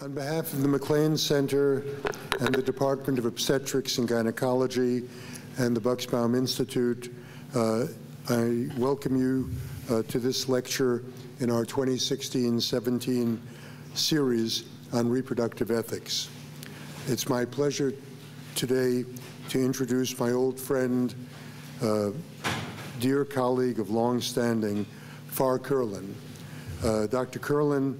On behalf of the MacLean Center and the Department of Obstetrics and Gynecology and the Bucksbaum Institute, uh, I welcome you uh, to this lecture in our 2016-17 series on reproductive ethics. It's my pleasure today to introduce my old friend, uh, dear colleague of long standing, Farr Curlin. Uh, Dr. Curlin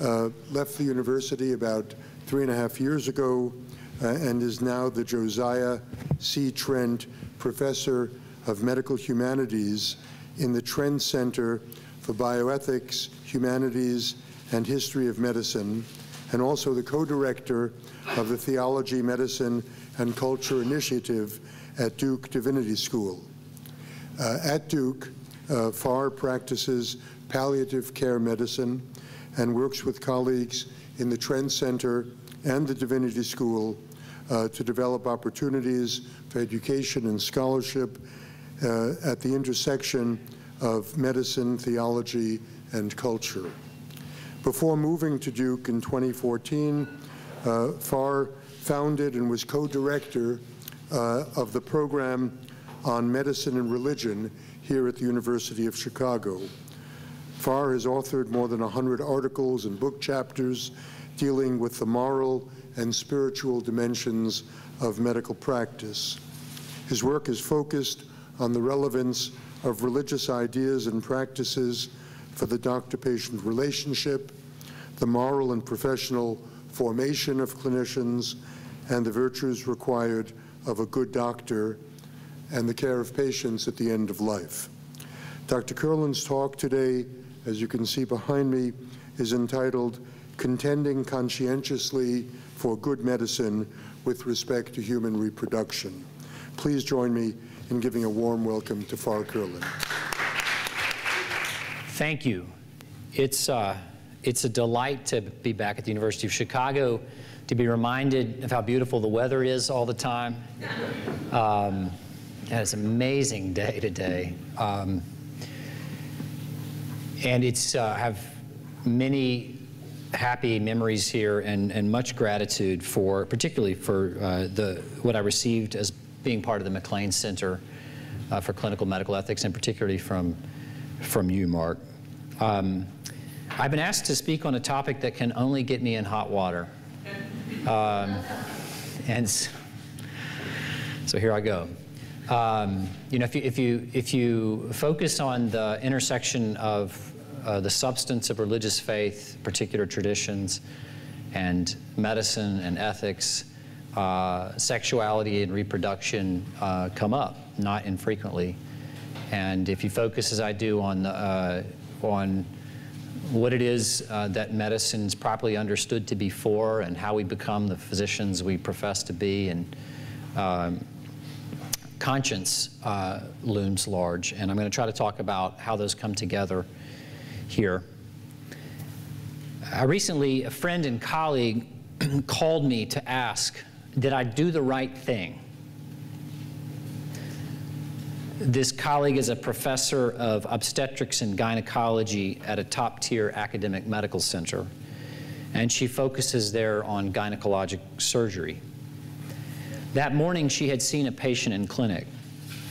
uh, left the university about three and a half years ago uh, and is now the Josiah C. Trent Professor of Medical Humanities in the Trent Center for Bioethics, Humanities, and History of Medicine, and also the co-director of the Theology, Medicine, and Culture Initiative at Duke Divinity School. Uh, at Duke, uh, Farr practices palliative care medicine, and works with colleagues in the Trent Center and the Divinity School uh, to develop opportunities for education and scholarship uh, at the intersection of medicine, theology, and culture. Before moving to Duke in 2014, uh, Farr founded and was co-director uh, of the program on medicine and religion here at the University of Chicago. Farr has authored more than 100 articles and book chapters dealing with the moral and spiritual dimensions of medical practice. His work is focused on the relevance of religious ideas and practices for the doctor-patient relationship, the moral and professional formation of clinicians, and the virtues required of a good doctor and the care of patients at the end of life. Dr. Curlin's talk today as you can see behind me, is entitled Contending Conscientiously for Good Medicine with Respect to Human Reproduction. Please join me in giving a warm welcome to Farr Curlin. Thank you. It's, uh, it's a delight to be back at the University of Chicago, to be reminded of how beautiful the weather is all the time. Um, it's an amazing day today. Um, and it's uh, have many happy memories here and, and much gratitude for, particularly for uh, the, what I received as being part of the MacLean Center uh, for Clinical Medical Ethics, and particularly from, from you, Mark. Um, I've been asked to speak on a topic that can only get me in hot water. Um, and so here I go. Um, you know, if you, if, you, if you focus on the intersection of uh, the substance of religious faith, particular traditions, and medicine and ethics, uh, sexuality and reproduction uh, come up, not infrequently. And if you focus, as I do, on, uh, on what it is uh, that medicine is properly understood to be for and how we become the physicians we profess to be, and um, conscience uh, looms large. And I'm going to try to talk about how those come together here. Uh, recently, a friend and colleague called me to ask, did I do the right thing? This colleague is a professor of obstetrics and gynecology at a top tier academic medical center, and she focuses there on gynecologic surgery. That morning, she had seen a patient in clinic.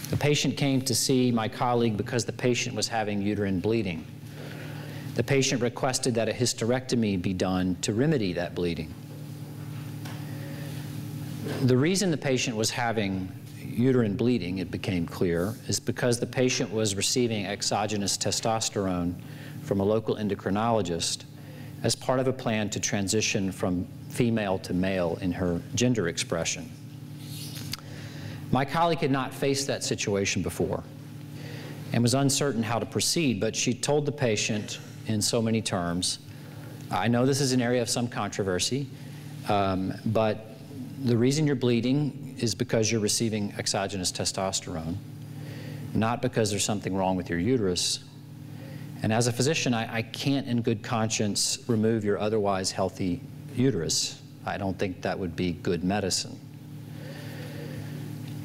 The patient came to see my colleague because the patient was having uterine bleeding. The patient requested that a hysterectomy be done to remedy that bleeding. The reason the patient was having uterine bleeding, it became clear, is because the patient was receiving exogenous testosterone from a local endocrinologist as part of a plan to transition from female to male in her gender expression. My colleague had not faced that situation before and was uncertain how to proceed, but she told the patient in so many terms. I know this is an area of some controversy, um, but the reason you're bleeding is because you're receiving exogenous testosterone, not because there's something wrong with your uterus. And as a physician, I, I can't in good conscience remove your otherwise healthy uterus. I don't think that would be good medicine.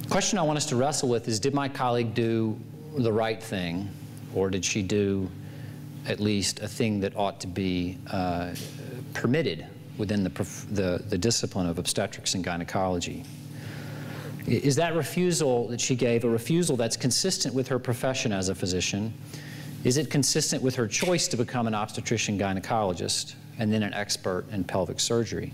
The question I want us to wrestle with is, did my colleague do the right thing, or did she do at least a thing that ought to be uh, permitted within the, the, the discipline of obstetrics and gynecology. Is that refusal that she gave a refusal that's consistent with her profession as a physician? Is it consistent with her choice to become an obstetrician gynecologist and then an expert in pelvic surgery?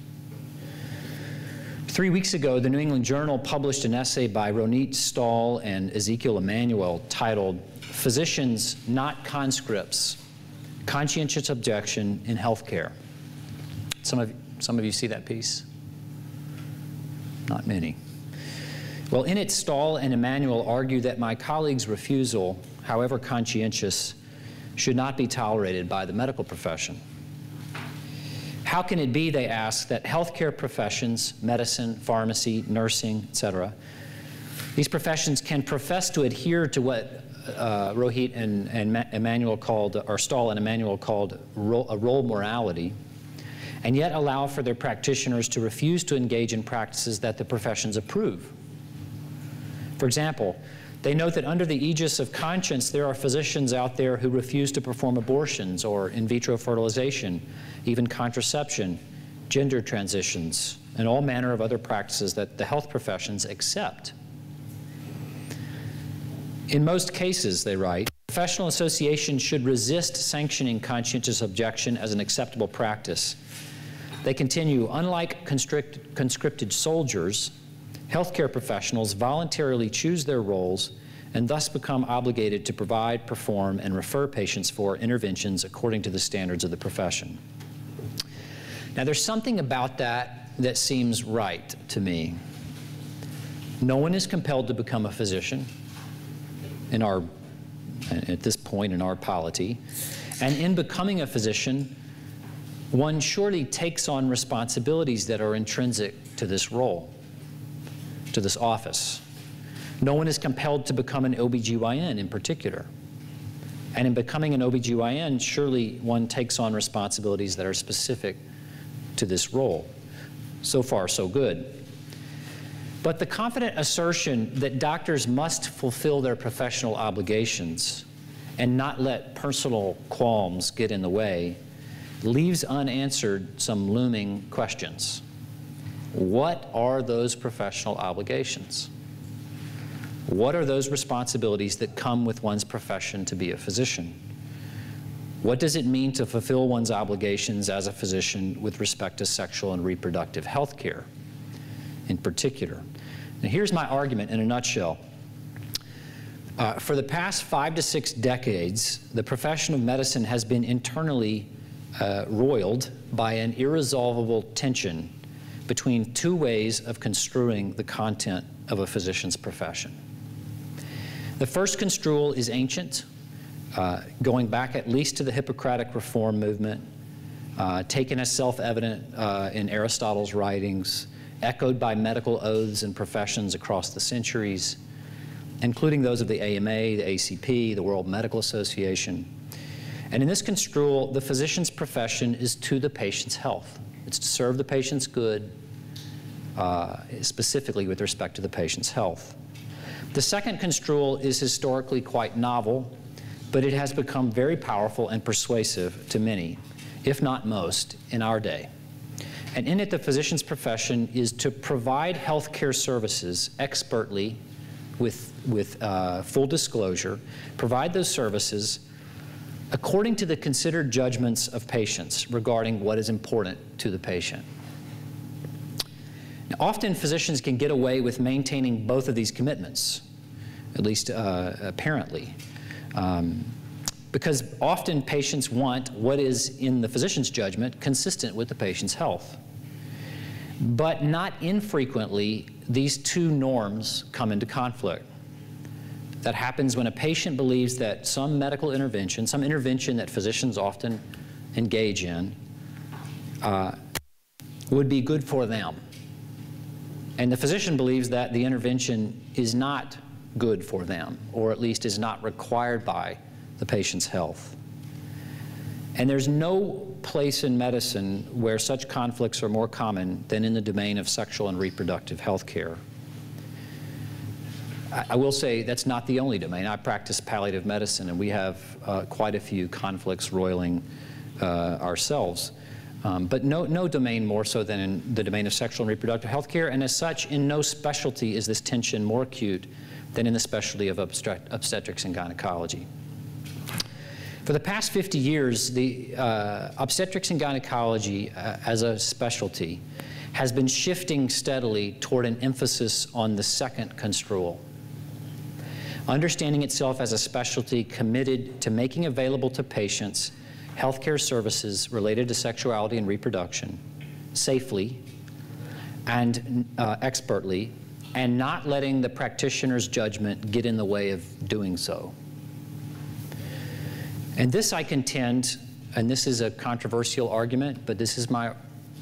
Three weeks ago, the New England Journal published an essay by Ronit Stahl and Ezekiel Emanuel titled Physicians Not Conscripts Conscientious Objection in Healthcare. Some of, some of you see that piece? Not many. Well, in it, Stahl and Emanuel argue that my colleague's refusal, however conscientious, should not be tolerated by the medical profession. How can it be, they ask, that healthcare professions, medicine, pharmacy, nursing, etc., these professions can profess to adhere to what uh, Rohit and, and Emanuel called, or Stahl and Emanuel called a role morality, and yet allow for their practitioners to refuse to engage in practices that the professions approve. For example, they note that under the aegis of conscience, there are physicians out there who refuse to perform abortions or in vitro fertilization, even contraception, gender transitions, and all manner of other practices that the health professions accept. In most cases, they write, professional associations should resist sanctioning conscientious objection as an acceptable practice. They continue, unlike conscripted soldiers, healthcare professionals voluntarily choose their roles and thus become obligated to provide, perform, and refer patients for interventions according to the standards of the profession. Now, there's something about that that seems right to me. No one is compelled to become a physician in our, at this point in our polity. And in becoming a physician, one surely takes on responsibilities that are intrinsic to this role to this office. No one is compelled to become an OBGYN in particular. And in becoming an OBGYN, surely one takes on responsibilities that are specific to this role. So far, so good. But the confident assertion that doctors must fulfill their professional obligations and not let personal qualms get in the way leaves unanswered some looming questions. What are those professional obligations? What are those responsibilities that come with one's profession to be a physician? What does it mean to fulfill one's obligations as a physician with respect to sexual and reproductive health care in particular? Now, here's my argument in a nutshell. Uh, for the past five to six decades, the profession of medicine has been internally uh, roiled by an irresolvable tension between two ways of construing the content of a physician's profession. The first construal is ancient, uh, going back at least to the Hippocratic reform movement, uh, taken as self-evident uh, in Aristotle's writings, echoed by medical oaths and professions across the centuries, including those of the AMA, the ACP, the World Medical Association. And in this construal, the physician's profession is to the patient's health. It's to serve the patient's good, uh, specifically with respect to the patient's health. The second construal is historically quite novel, but it has become very powerful and persuasive to many, if not most, in our day. And in it, the physician's profession is to provide health care services expertly with, with uh, full disclosure, provide those services according to the considered judgments of patients regarding what is important to the patient. Now, often physicians can get away with maintaining both of these commitments, at least uh, apparently. Um, because often patients want what is, in the physician's judgment, consistent with the patient's health. But not infrequently, these two norms come into conflict. That happens when a patient believes that some medical intervention, some intervention that physicians often engage in, uh, would be good for them. And the physician believes that the intervention is not good for them, or at least is not required by the patient's health. And there's no place in medicine where such conflicts are more common than in the domain of sexual and reproductive health care. I will say that's not the only domain. I practice palliative medicine, and we have uh, quite a few conflicts roiling uh, ourselves. um, but no, no domain more so than in the domain of sexual and reproductive health care, and as such, in no specialty is this tension more acute than in the specialty of obstetrics and gynecology. For the past 50 years, the uh, obstetrics and gynecology uh, as a specialty has been shifting steadily toward an emphasis on the second construal. Understanding itself as a specialty committed to making available to patients healthcare services related to sexuality and reproduction safely and uh, expertly, and not letting the practitioner's judgment get in the way of doing so. And this I contend, and this is a controversial argument, but this is my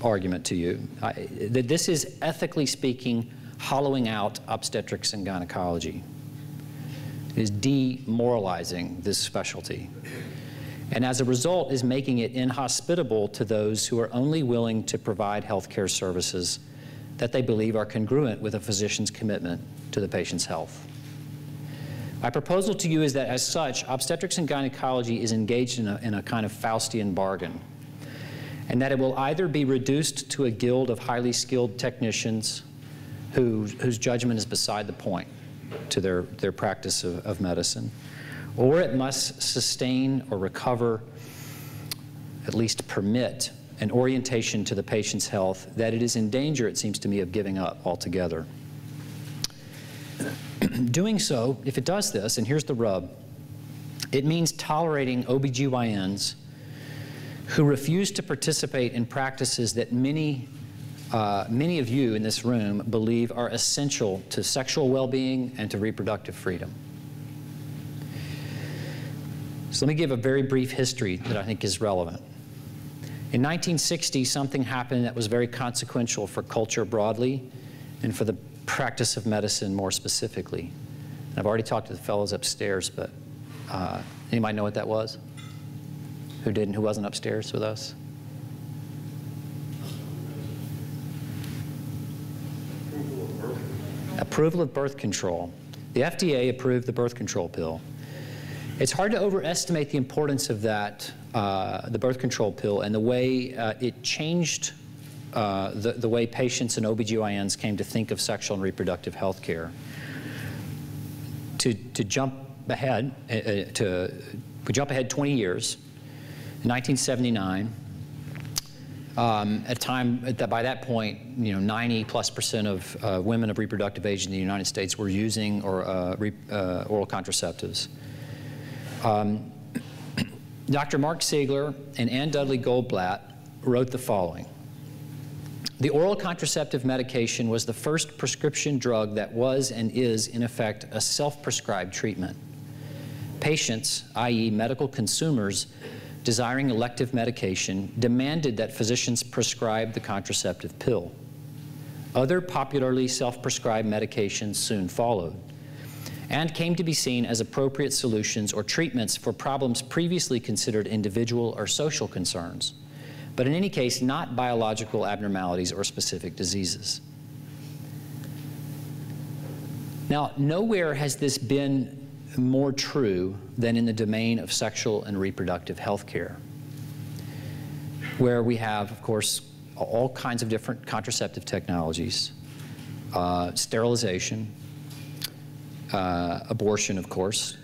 argument to you, I, that this is ethically speaking hollowing out obstetrics and gynecology. It is demoralizing this specialty. And as a result is making it inhospitable to those who are only willing to provide health care services that they believe are congruent with a physician's commitment to the patient's health. My proposal to you is that as such, obstetrics and gynecology is engaged in a, in a kind of Faustian bargain, and that it will either be reduced to a guild of highly skilled technicians who, whose judgment is beside the point to their, their practice of, of medicine, or it must sustain or recover, at least permit, an orientation to the patient's health that it is in danger, it seems to me, of giving up altogether. Doing so, if it does this, and here's the rub, it means tolerating OBGYNs who refuse to participate in practices that many, uh, many of you in this room believe are essential to sexual well-being and to reproductive freedom. So let me give a very brief history that I think is relevant. In 1960, something happened that was very consequential for culture broadly and for the practice of medicine more specifically. And I've already talked to the fellows upstairs, but uh, anybody know what that was? Who didn't? Who wasn't upstairs with us? Approval of birth control. The FDA approved the birth control pill. It's hard to overestimate the importance of that, uh, the birth control pill, and the way uh, it changed uh, the, the way patients and OBGYNs came to think of sexual and reproductive health care. To, to jump ahead, uh, uh to we jump ahead 20 years, in 1979, um, at time that by that point, you know, 90 plus percent of uh, women of reproductive age in the United States were using or uh, uh, oral contraceptives. Um, Dr. Mark Siegler and Ann Dudley Goldblatt wrote the following. The oral contraceptive medication was the first prescription drug that was and is, in effect, a self-prescribed treatment. Patients, i.e. medical consumers, desiring elective medication demanded that physicians prescribe the contraceptive pill. Other popularly self-prescribed medications soon followed and came to be seen as appropriate solutions or treatments for problems previously considered individual or social concerns, but in any case, not biological abnormalities or specific diseases. Now, nowhere has this been more true than in the domain of sexual and reproductive health care, where we have, of course, all kinds of different contraceptive technologies, uh, sterilization, uh, abortion, of course,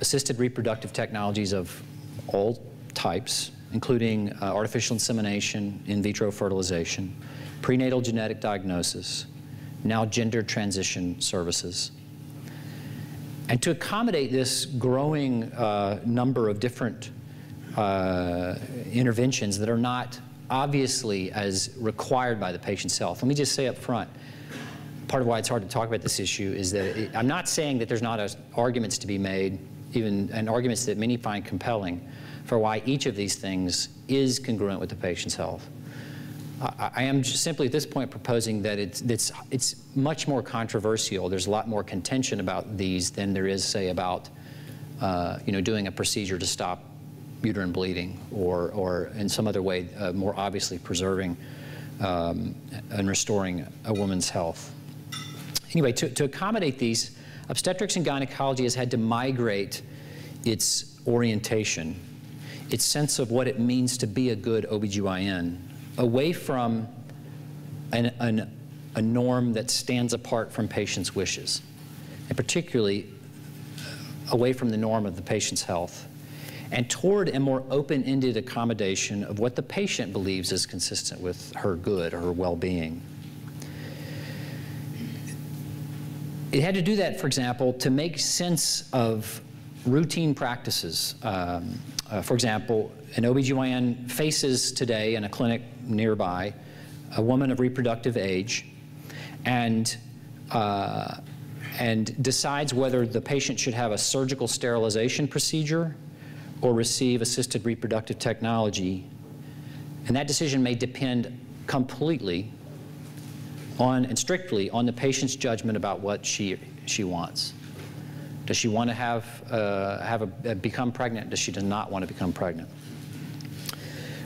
assisted reproductive technologies of all types, including uh, artificial insemination, in vitro fertilization, prenatal genetic diagnosis, now gender transition services. And to accommodate this growing uh, number of different uh, interventions that are not obviously as required by the patient's health, let me just say up front, part of why it's hard to talk about this issue is that it, I'm not saying that there's not a, arguments to be made, even and arguments that many find compelling, for why each of these things is congruent with the patient's health. I, I am simply at this point proposing that it's, it's, it's much more controversial. There's a lot more contention about these than there is, say, about uh, you know, doing a procedure to stop uterine bleeding or, or in some other way uh, more obviously preserving um, and restoring a woman's health. Anyway, to, to accommodate these, obstetrics and gynecology has had to migrate its orientation, its sense of what it means to be a good OBGYN away from an, an, a norm that stands apart from patients' wishes, and particularly away from the norm of the patient's health, and toward a more open-ended accommodation of what the patient believes is consistent with her good or her well-being. It had to do that, for example, to make sense of routine practices. Um, uh, for example, an OBGYN faces today in a clinic nearby a woman of reproductive age and, uh, and decides whether the patient should have a surgical sterilization procedure or receive assisted reproductive technology. And that decision may depend completely on and strictly on the patient's judgment about what she, she wants. Does she want to have, uh, have a, become pregnant? Does she not want to become pregnant?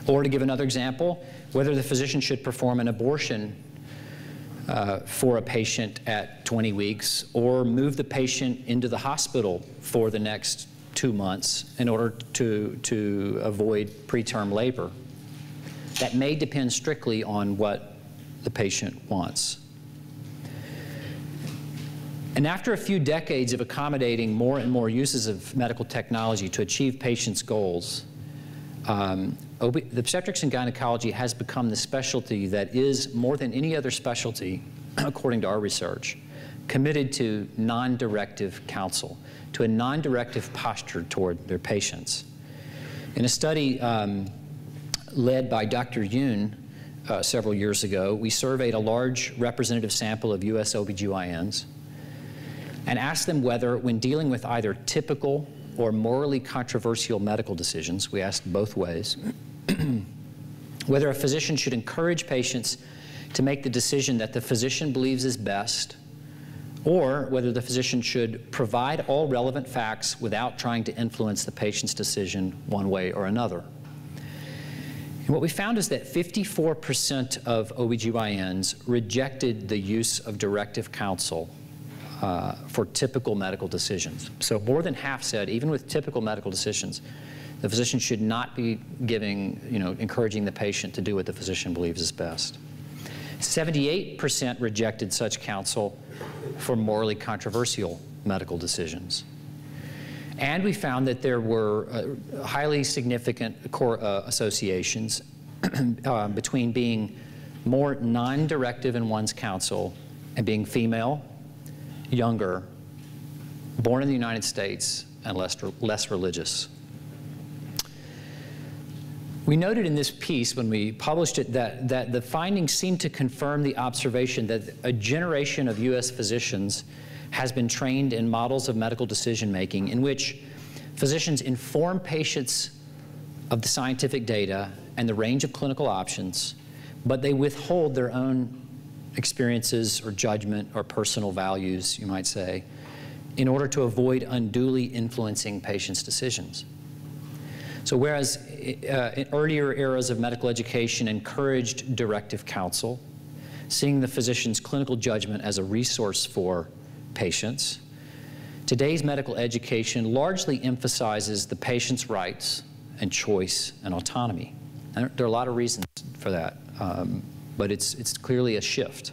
Or to give another example, whether the physician should perform an abortion uh, for a patient at 20 weeks or move the patient into the hospital for the next two months in order to, to avoid preterm labor. That may depend strictly on what the patient wants. And after a few decades of accommodating more and more uses of medical technology to achieve patients' goals, um, the obstetrics and gynecology has become the specialty that is, more than any other specialty, according to our research, committed to non-directive counsel, to a non-directive posture toward their patients. In a study um, led by Dr. Yoon uh, several years ago, we surveyed a large representative sample of U.S. OBGYNs and asked them whether, when dealing with either typical or morally controversial medical decisions, we asked both ways, whether a physician should encourage patients to make the decision that the physician believes is best, or whether the physician should provide all relevant facts without trying to influence the patient's decision one way or another. And what we found is that 54% of OBGYNs rejected the use of directive counsel uh, for typical medical decisions. So more than half said, even with typical medical decisions, the physician should not be giving, you know, encouraging the patient to do what the physician believes is best. 78% rejected such counsel for morally controversial medical decisions. And we found that there were uh, highly significant uh, associations uh, between being more non-directive in one's counsel and being female, younger, born in the United States, and less, less religious. We noted in this piece when we published it that, that the findings seem to confirm the observation that a generation of U.S. physicians has been trained in models of medical decision making in which physicians inform patients of the scientific data and the range of clinical options, but they withhold their own experiences or judgment or personal values, you might say, in order to avoid unduly influencing patients' decisions. So whereas uh, earlier eras of medical education encouraged directive counsel, seeing the physician's clinical judgment as a resource for patients, today's medical education largely emphasizes the patient's rights and choice and autonomy. And there are a lot of reasons for that. Um, but it's, it's clearly a shift.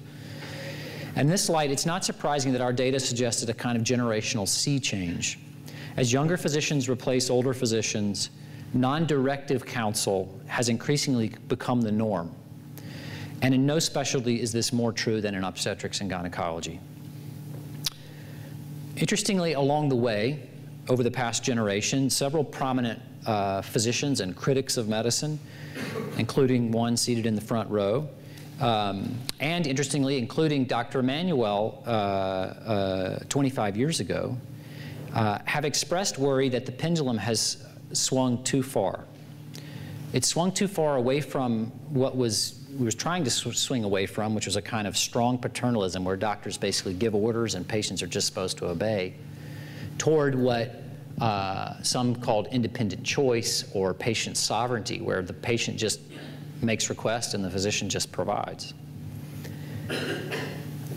In this light, it's not surprising that our data suggested a kind of generational sea change. As younger physicians replace older physicians, non-directive counsel has increasingly become the norm. And in no specialty is this more true than in obstetrics and gynecology. Interestingly, along the way, over the past generation, several prominent uh, physicians and critics of medicine, including one seated in the front row, um, and interestingly, including Dr. Emanuel uh, uh, 25 years ago, uh, have expressed worry that the pendulum has swung too far. It swung too far away from what was we was trying to sw swing away from, which was a kind of strong paternalism where doctors basically give orders and patients are just supposed to obey, toward what uh, some called independent choice or patient sovereignty, where the patient just makes requests and the physician just provides.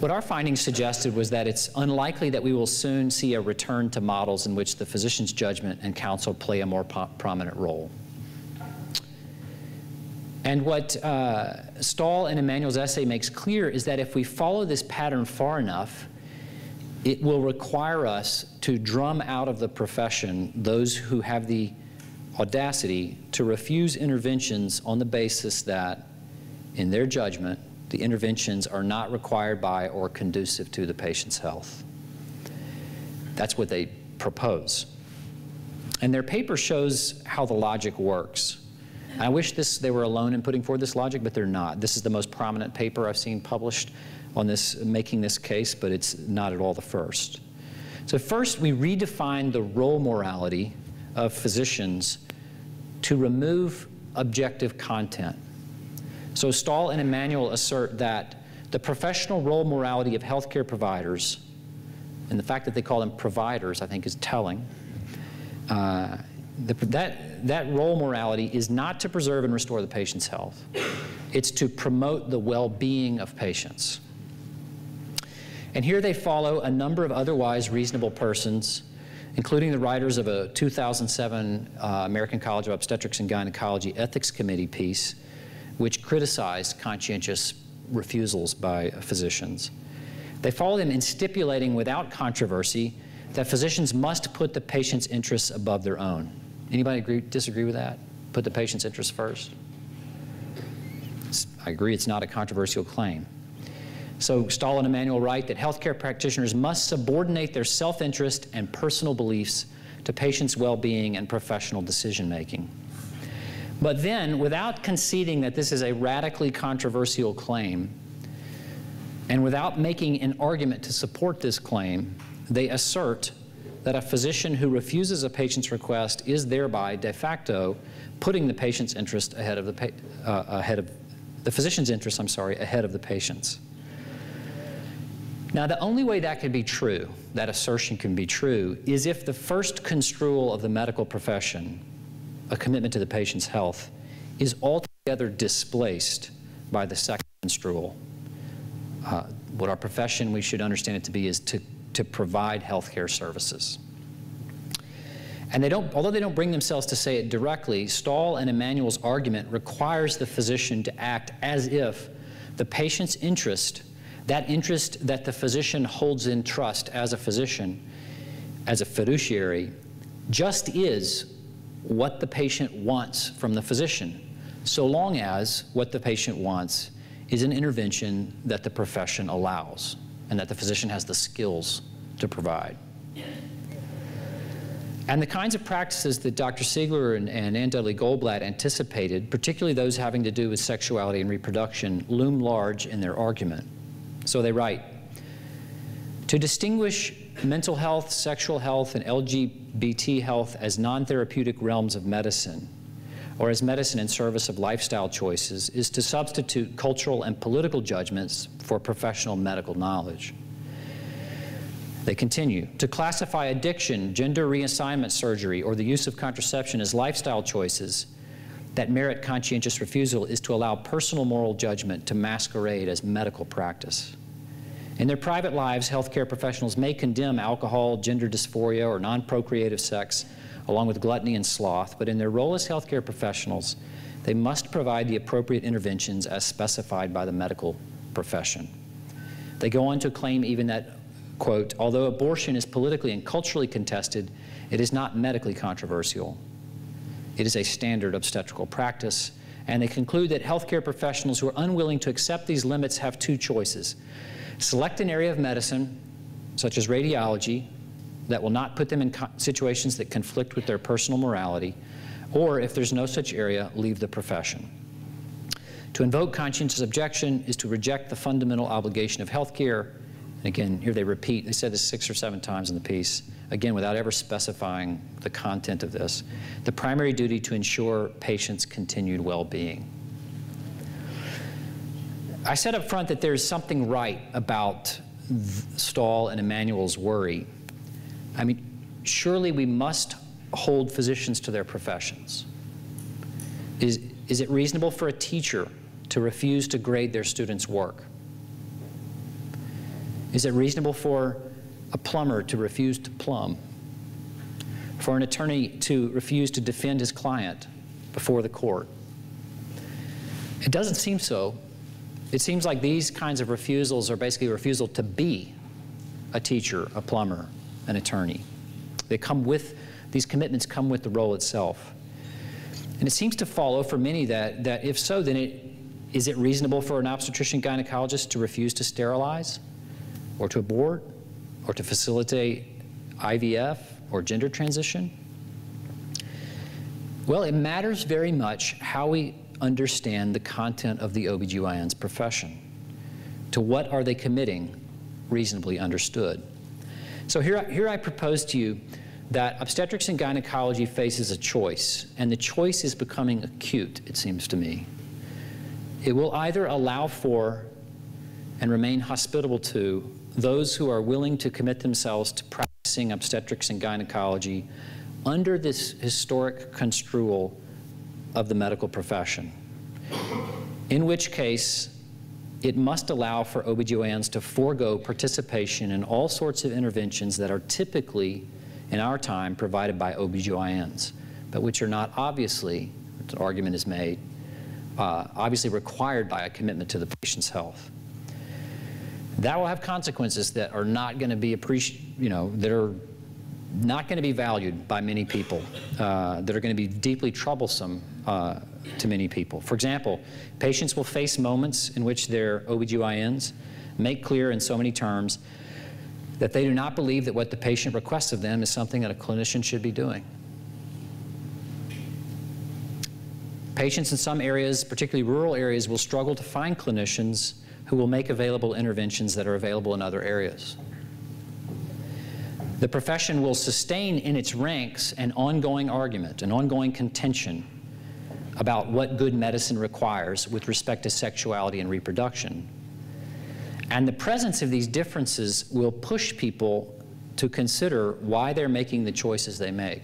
What our findings suggested was that it's unlikely that we will soon see a return to models in which the physician's judgment and counsel play a more prominent role. And what uh, Stahl and Emanuel's essay makes clear is that if we follow this pattern far enough, it will require us to drum out of the profession those who have the audacity to refuse interventions on the basis that, in their judgment, the interventions are not required by or conducive to the patient's health. That's what they propose. And their paper shows how the logic works. I wish this, they were alone in putting forward this logic, but they're not. This is the most prominent paper I've seen published on this, making this case, but it's not at all the first. So first, we redefine the role morality of physicians to remove objective content. So Stahl and Emanuel assert that the professional role morality of healthcare providers, and the fact that they call them providers, I think, is telling. Uh, the, that, that role morality is not to preserve and restore the patient's health. It's to promote the well-being of patients. And here they follow a number of otherwise reasonable persons, including the writers of a 2007 uh, American College of Obstetrics and Gynecology Ethics Committee piece, which criticized conscientious refusals by physicians. They followed them in stipulating without controversy that physicians must put the patient's interests above their own. Anybody agree, disagree with that? Put the patient's interests first? I agree it's not a controversial claim. So Stahl and Emanuel write that healthcare practitioners must subordinate their self-interest and personal beliefs to patients' well-being and professional decision-making. But then, without conceding that this is a radically controversial claim, and without making an argument to support this claim, they assert that a physician who refuses a patient's request is thereby de facto putting the patient's interest ahead of the, uh, ahead of the physician's interest, I'm sorry, ahead of the patient's. Now, the only way that can be true, that assertion can be true, is if the first construal of the medical profession, a commitment to the patient's health, is altogether displaced by the second construal. Uh, what our profession, we should understand it to be, is to to provide health care services. And they don't, although they don't bring themselves to say it directly, Stahl and Emanuel's argument requires the physician to act as if the patient's interest, that interest that the physician holds in trust as a physician, as a fiduciary, just is what the patient wants from the physician, so long as what the patient wants is an intervention that the profession allows and that the physician has the skills to provide. And the kinds of practices that Dr. Siegler and, and Ann Dudley Goldblatt anticipated, particularly those having to do with sexuality and reproduction, loom large in their argument. So they write, to distinguish mental health, sexual health, and LGBT health as non-therapeutic realms of medicine, or as medicine in service of lifestyle choices, is to substitute cultural and political judgments for professional medical knowledge. They continue to classify addiction, gender reassignment surgery, or the use of contraception as lifestyle choices that merit conscientious refusal is to allow personal moral judgment to masquerade as medical practice. In their private lives, healthcare professionals may condemn alcohol, gender dysphoria, or non procreative sex, along with gluttony and sloth, but in their role as healthcare professionals, they must provide the appropriate interventions as specified by the medical profession. They go on to claim even that quote, although abortion is politically and culturally contested, it is not medically controversial. It is a standard obstetrical practice. And they conclude that healthcare professionals who are unwilling to accept these limits have two choices. Select an area of medicine, such as radiology, that will not put them in situations that conflict with their personal morality, or if there's no such area, leave the profession. To invoke conscientious objection is to reject the fundamental obligation of healthcare again, here they repeat, they said this six or seven times in the piece, again, without ever specifying the content of this. The primary duty to ensure patients' continued well-being. I said up front that there's something right about Stahl and Emanuel's worry. I mean, surely we must hold physicians to their professions. Is, is it reasonable for a teacher to refuse to grade their students' work? Is it reasonable for a plumber to refuse to plumb? For an attorney to refuse to defend his client before the court? It doesn't seem so. It seems like these kinds of refusals are basically a refusal to be a teacher, a plumber, an attorney. They come with, these commitments come with the role itself. And it seems to follow for many that, that if so, then it, is it reasonable for an obstetrician gynecologist to refuse to sterilize or to abort or to facilitate IVF or gender transition? Well, it matters very much how we understand the content of the OBGYN's profession. To what are they committing, reasonably understood? So here, here I propose to you that obstetrics and gynecology faces a choice, and the choice is becoming acute, it seems to me. It will either allow for and remain hospitable to those who are willing to commit themselves to practicing obstetrics and gynecology under this historic construal of the medical profession, in which case it must allow for OBGYNs to forego participation in all sorts of interventions that are typically, in our time, provided by OBGYNs, but which are not obviously, the argument is made, uh, obviously required by a commitment to the patient's health. That will have consequences that are not going to be appreciated, you know, that are not going to be valued by many people, uh, that are going to be deeply troublesome uh, to many people. For example, patients will face moments in which their OBGYNs make clear in so many terms that they do not believe that what the patient requests of them is something that a clinician should be doing. Patients in some areas, particularly rural areas, will struggle to find clinicians who will make available interventions that are available in other areas. The profession will sustain in its ranks an ongoing argument, an ongoing contention about what good medicine requires with respect to sexuality and reproduction. And the presence of these differences will push people to consider why they're making the choices they make.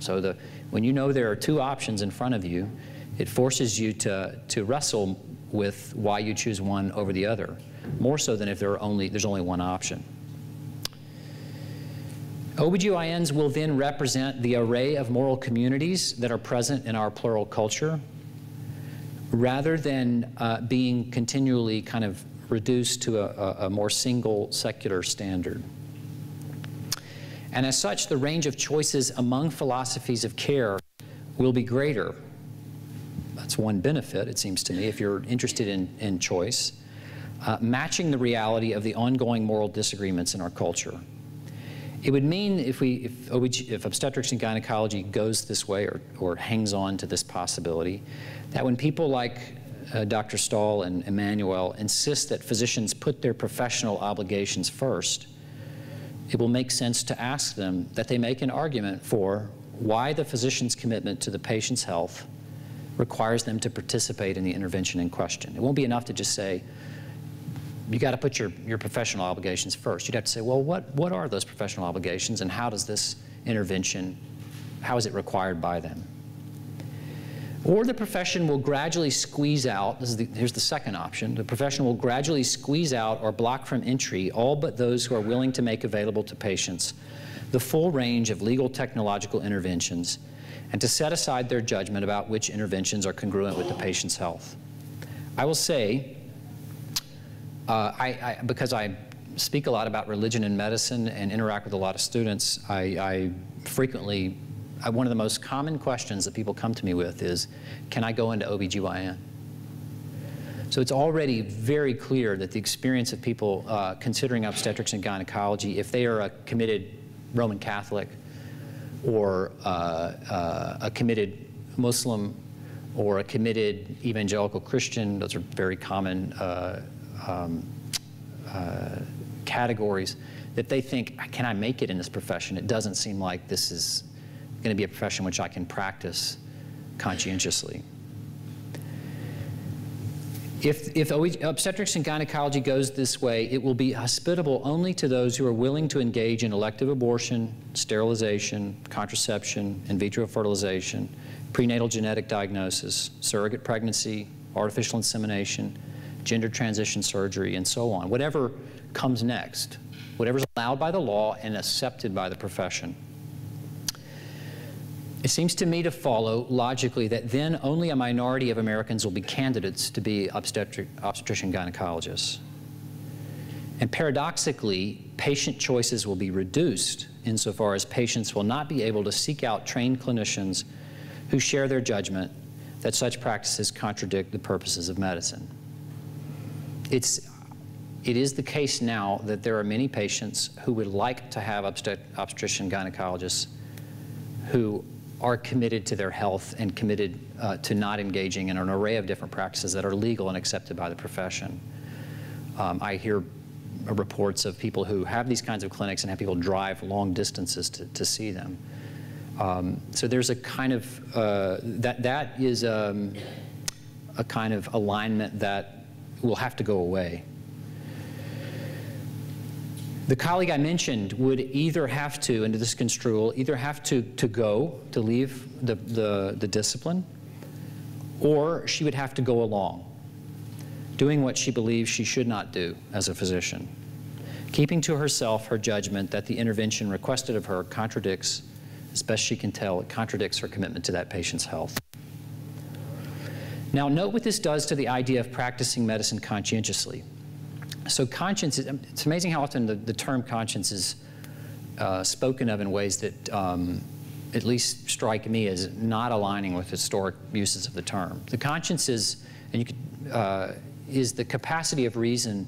So the, when you know there are two options in front of you, it forces you to, to wrestle with why you choose one over the other, more so than if there are only, there's only one option. OBGYNs will then represent the array of moral communities that are present in our plural culture rather than uh, being continually kind of reduced to a, a, more single secular standard. And as such, the range of choices among philosophies of care will be greater. That's one benefit, it seems to me, if you're interested in, in choice, uh, matching the reality of the ongoing moral disagreements in our culture. It would mean if, we, if, OBG, if obstetrics and gynecology goes this way or, or hangs on to this possibility, that when people like uh, Dr. Stahl and Emanuel insist that physicians put their professional obligations first, it will make sense to ask them that they make an argument for why the physician's commitment to the patient's health requires them to participate in the intervention in question. It won't be enough to just say, you got to put your, your professional obligations first. You'd have to say, well, what, what are those professional obligations and how does this intervention, how is it required by them? Or the profession will gradually squeeze out, this is the, here's the second option, the profession will gradually squeeze out or block from entry all but those who are willing to make available to patients the full range of legal technological interventions and to set aside their judgment about which interventions are congruent with the patient's health. I will say uh, I, I, because I speak a lot about religion and medicine and interact with a lot of students, I, I frequently, I, one of the most common questions that people come to me with is, can I go into OBGYN? So it's already very clear that the experience of people uh, considering obstetrics and gynecology, if they are a committed Roman Catholic or uh, uh, a committed Muslim or a committed evangelical Christian, those are very common uh, um, categories that they think, can I make it in this profession? It doesn't seem like this is going to be a profession which I can practice conscientiously. If, if obstetrics and gynecology goes this way, it will be hospitable only to those who are willing to engage in elective abortion, sterilization, contraception, in vitro fertilization, prenatal genetic diagnosis, surrogate pregnancy, artificial insemination, gender transition surgery, and so on, whatever comes next, whatever's allowed by the law and accepted by the profession. It seems to me to follow logically that then only a minority of Americans will be candidates to be obstetric, obstetrician gynecologists. And paradoxically, patient choices will be reduced insofar as patients will not be able to seek out trained clinicians who share their judgment that such practices contradict the purposes of medicine. It's, it is the case now that there are many patients who would like to have obstet obstetrician gynecologists who are committed to their health and committed uh, to not engaging in an array of different practices that are legal and accepted by the profession. Um, I hear reports of people who have these kinds of clinics and have people drive long distances to, to see them. Um, so there's a kind of, uh, that, that is um, a kind of alignment that will have to go away. The colleague I mentioned would either have to, into this construal, either have to, to go, to leave the, the, the discipline, or she would have to go along, doing what she believes she should not do as a physician, keeping to herself her judgment that the intervention requested of her contradicts, as best she can tell, it contradicts her commitment to that patient's health. Now, note what this does to the idea of practicing medicine conscientiously. So conscience, is, it's amazing how often the, the term conscience is uh, spoken of in ways that um, at least strike me as not aligning with historic uses of the term. The conscience is, and you could, uh, is the capacity of reason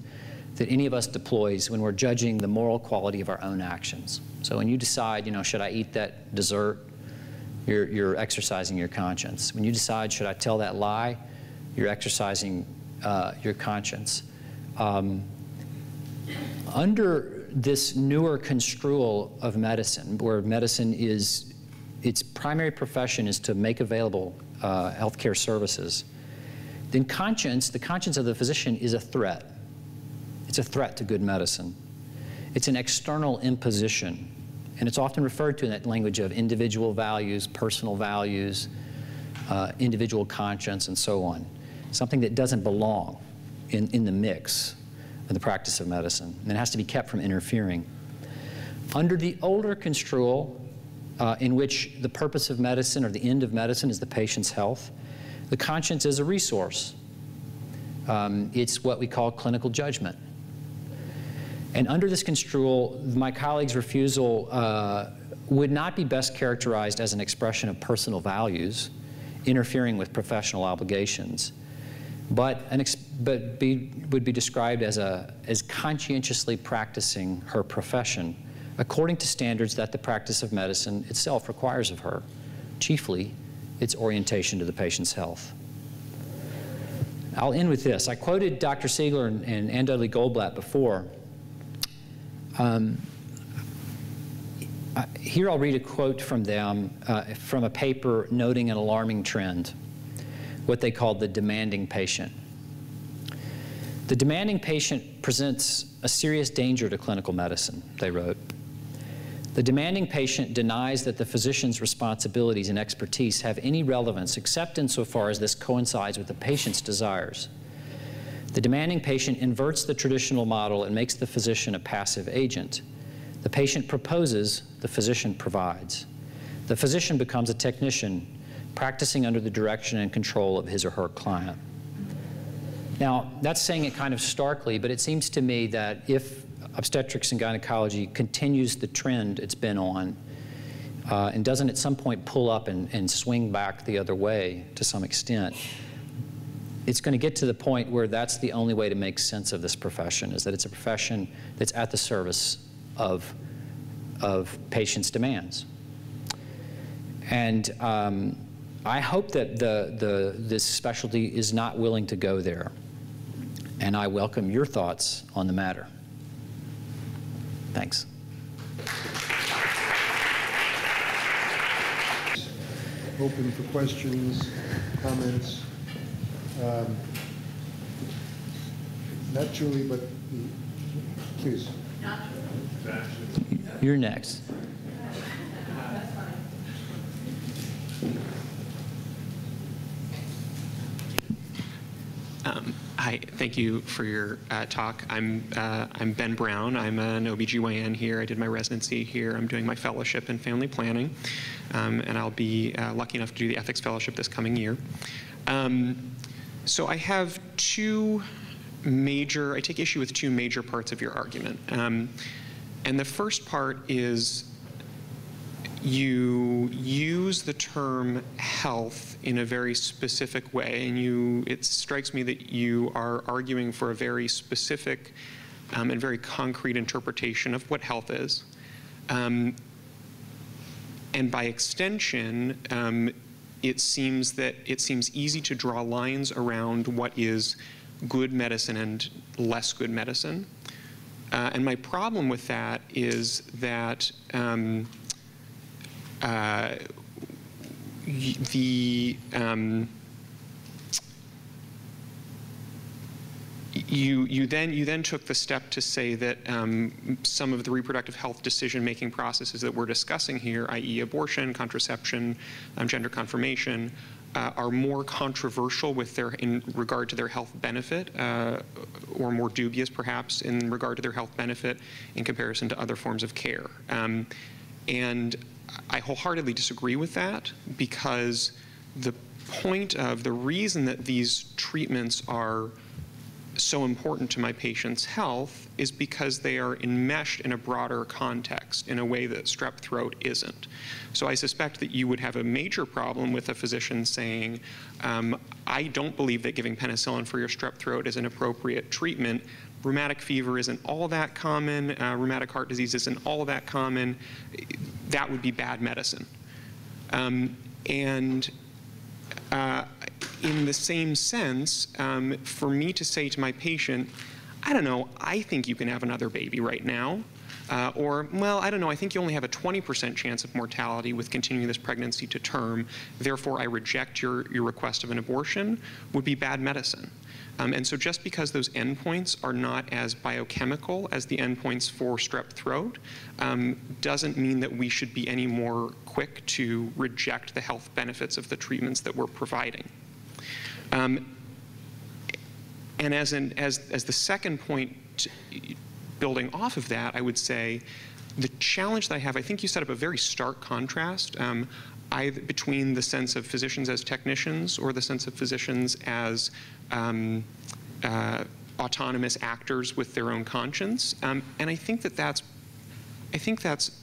that any of us deploys when we're judging the moral quality of our own actions. So when you decide, you know, should I eat that dessert, you're, you're exercising your conscience. When you decide, should I tell that lie, you're exercising uh, your conscience. Um, under this newer construal of medicine, where medicine is, its primary profession is to make available uh, healthcare services, then conscience, the conscience of the physician is a threat. It's a threat to good medicine. It's an external imposition. And it's often referred to in that language of individual values, personal values, uh, individual conscience, and so on. Something that doesn't belong in, in the mix of the practice of medicine and it has to be kept from interfering. Under the older construal, uh, in which the purpose of medicine or the end of medicine is the patient's health, the conscience is a resource. Um, it's what we call clinical judgment. And under this construal, my colleague's refusal uh, would not be best characterized as an expression of personal values, interfering with professional obligations but, an but be, would be described as, a, as conscientiously practicing her profession according to standards that the practice of medicine itself requires of her, chiefly its orientation to the patient's health. I'll end with this. I quoted Dr. Siegler and, and Ann Dudley Goldblatt before. Um, here I'll read a quote from them uh, from a paper noting an alarming trend what they called the demanding patient. The demanding patient presents a serious danger to clinical medicine, they wrote. The demanding patient denies that the physician's responsibilities and expertise have any relevance except insofar as this coincides with the patient's desires. The demanding patient inverts the traditional model and makes the physician a passive agent. The patient proposes, the physician provides. The physician becomes a technician practicing under the direction and control of his or her client. Now, that's saying it kind of starkly, but it seems to me that if obstetrics and gynecology continues the trend it's been on, uh, and doesn't at some point pull up and, and swing back the other way to some extent, it's going to get to the point where that's the only way to make sense of this profession, is that it's a profession that's at the service of, of patients' demands. And um, I hope that the, the, this specialty is not willing to go there. And I welcome your thoughts on the matter. Thanks. Open for questions, comments. Um, not Julie, but please. You're next. Hi, thank you for your uh, talk. I'm, uh, I'm Ben Brown. I'm an OBGYN here. I did my residency here. I'm doing my fellowship in family planning, um, and I'll be uh, lucky enough to do the ethics fellowship this coming year. Um, so I have two major, I take issue with two major parts of your argument. Um, and the first part is you use the term health in a very specific way, and you, it strikes me that you are arguing for a very specific um, and very concrete interpretation of what health is. Um, and by extension, um, it seems that it seems easy to draw lines around what is good medicine and less good medicine. Uh, and my problem with that is that um, uh, the um, you you then you then took the step to say that um, some of the reproductive health decision-making processes that we're discussing here, i.e., abortion, contraception, um, gender confirmation, uh, are more controversial with their in regard to their health benefit, uh, or more dubious perhaps in regard to their health benefit in comparison to other forms of care. Um, and I wholeheartedly disagree with that because the point of the reason that these treatments are so important to my patient's health is because they are enmeshed in a broader context in a way that strep throat isn't. So I suspect that you would have a major problem with a physician saying, um, I don't believe that giving penicillin for your strep throat is an appropriate treatment. Rheumatic fever isn't all that common, uh, rheumatic heart disease isn't all that common, that would be bad medicine. Um, and uh, in the same sense, um, for me to say to my patient, I don't know, I think you can have another baby right now. Uh, or, well, I don't know, I think you only have a 20% chance of mortality with continuing this pregnancy to term, therefore I reject your, your request of an abortion, would be bad medicine. Um, and so just because those endpoints are not as biochemical as the endpoints for strep throat um, doesn't mean that we should be any more quick to reject the health benefits of the treatments that we're providing. Um, and as, an, as, as the second point, building off of that, I would say the challenge that I have, I think you set up a very stark contrast. Um, between the sense of physicians as technicians or the sense of physicians as um, uh, autonomous actors with their own conscience. Um, and I think that that's, I think that's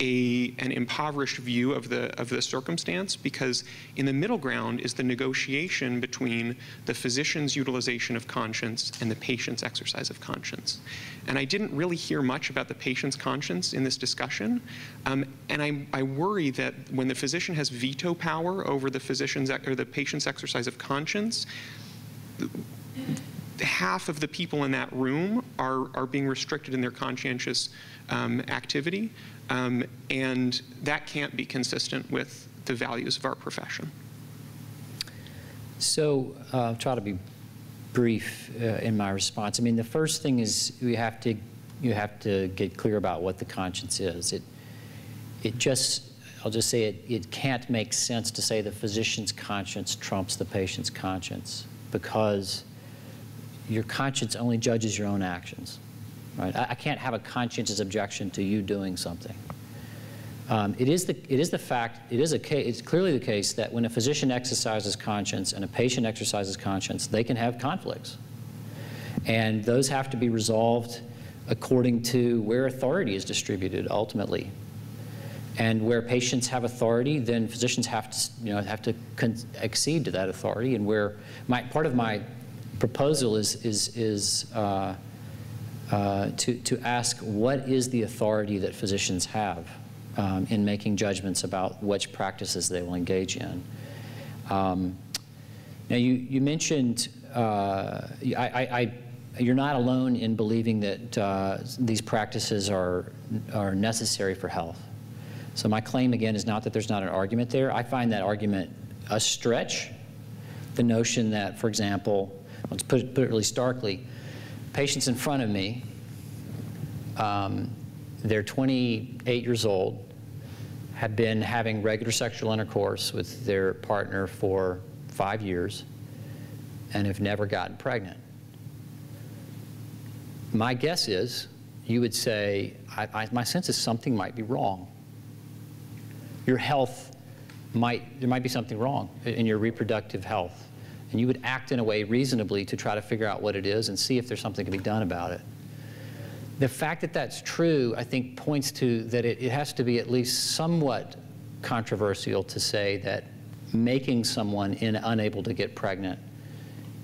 a, an impoverished view of the, of the circumstance because in the middle ground is the negotiation between the physician's utilization of conscience and the patient's exercise of conscience. And I didn't really hear much about the patient's conscience in this discussion. Um, and I, I worry that when the physician has veto power over the physician's or the patient's exercise of conscience, half of the people in that room are, are being restricted in their conscientious um, activity. Um, and that can't be consistent with the values of our profession. So uh, I'll try to be brief uh, in my response. I mean, the first thing is we have to you have to get clear about what the conscience is. It it just I'll just say it it can't make sense to say the physician's conscience trumps the patient's conscience because your conscience only judges your own actions. Right? I, I can't have a conscientious objection to you doing something. Um, it, is the, it is the fact, it is a case, it's clearly the case that when a physician exercises conscience and a patient exercises conscience, they can have conflicts. And those have to be resolved according to where authority is distributed ultimately. And where patients have authority, then physicians have to, you know, have to accede to that authority. And where my, part of my proposal is, is, is uh, uh, to, to ask what is the authority that physicians have um, in making judgments about which practices they will engage in. Um, now, you, you mentioned, uh, I, I, you're not alone in believing that uh, these practices are, are necessary for health. So my claim, again, is not that there's not an argument there. I find that argument a stretch. The notion that, for example, let's put put it really starkly, patients in front of me, um, they're 28 years old, have been having regular sexual intercourse with their partner for five years. and have never gotten pregnant. My guess is you would say, I, I, my sense is something might be wrong. Your health might, there might be something wrong in your reproductive health. And you would act in a way reasonably to try to figure out what it is and see if there's something to be done about it. The fact that that's true, I think, points to that it, it has to be at least somewhat controversial to say that making someone in, unable to get pregnant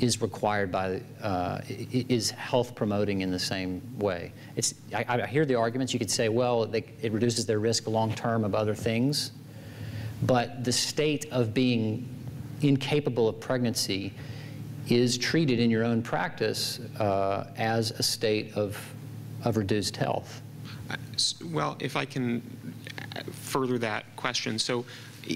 is required by, uh, is health promoting in the same way. It's, I, I hear the arguments. You could say, well, they, it reduces their risk long term of other things. But the state of being incapable of pregnancy is treated in your own practice uh, as a state of, of reduced health. Uh, well, if I can further that question. So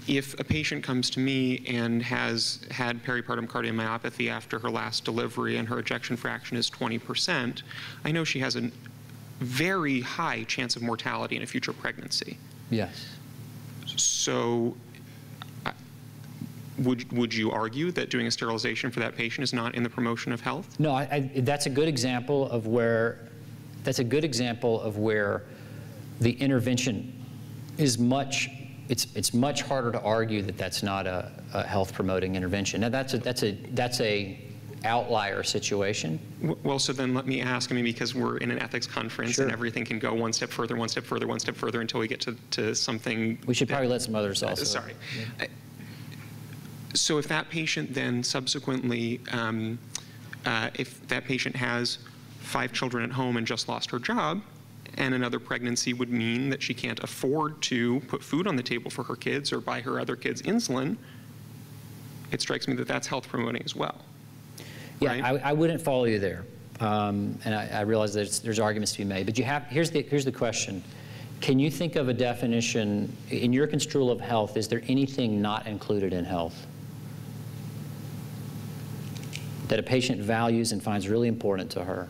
if a patient comes to me and has had peripartum cardiomyopathy after her last delivery and her ejection fraction is 20%, I know she has a very high chance of mortality in a future pregnancy. Yes. So would, would you argue that doing a sterilization for that patient is not in the promotion of health? No, I, I, that's a good example of where, that's a good example of where the intervention is much, it's, it's much harder to argue that that's not a, a health promoting intervention. Now that's a, that's a, that's a outlier situation. Well, so then let me ask, I mean, because we're in an ethics conference sure. and everything can go one step further, one step further, one step further until we get to, to something. We should probably let some others also. Uh, sorry. Yeah. So if that patient then subsequently, um, uh, if that patient has five children at home and just lost her job, and another pregnancy would mean that she can't afford to put food on the table for her kids or buy her other kids insulin, it strikes me that that's health promoting as well. Yeah, right? I, I, wouldn't follow you there. Um, and I, I realize there's, there's arguments to be made. But you have, here's, the, here's the question. Can you think of a definition, in your construal of health, is there anything not included in health? That a patient values and finds really important to her?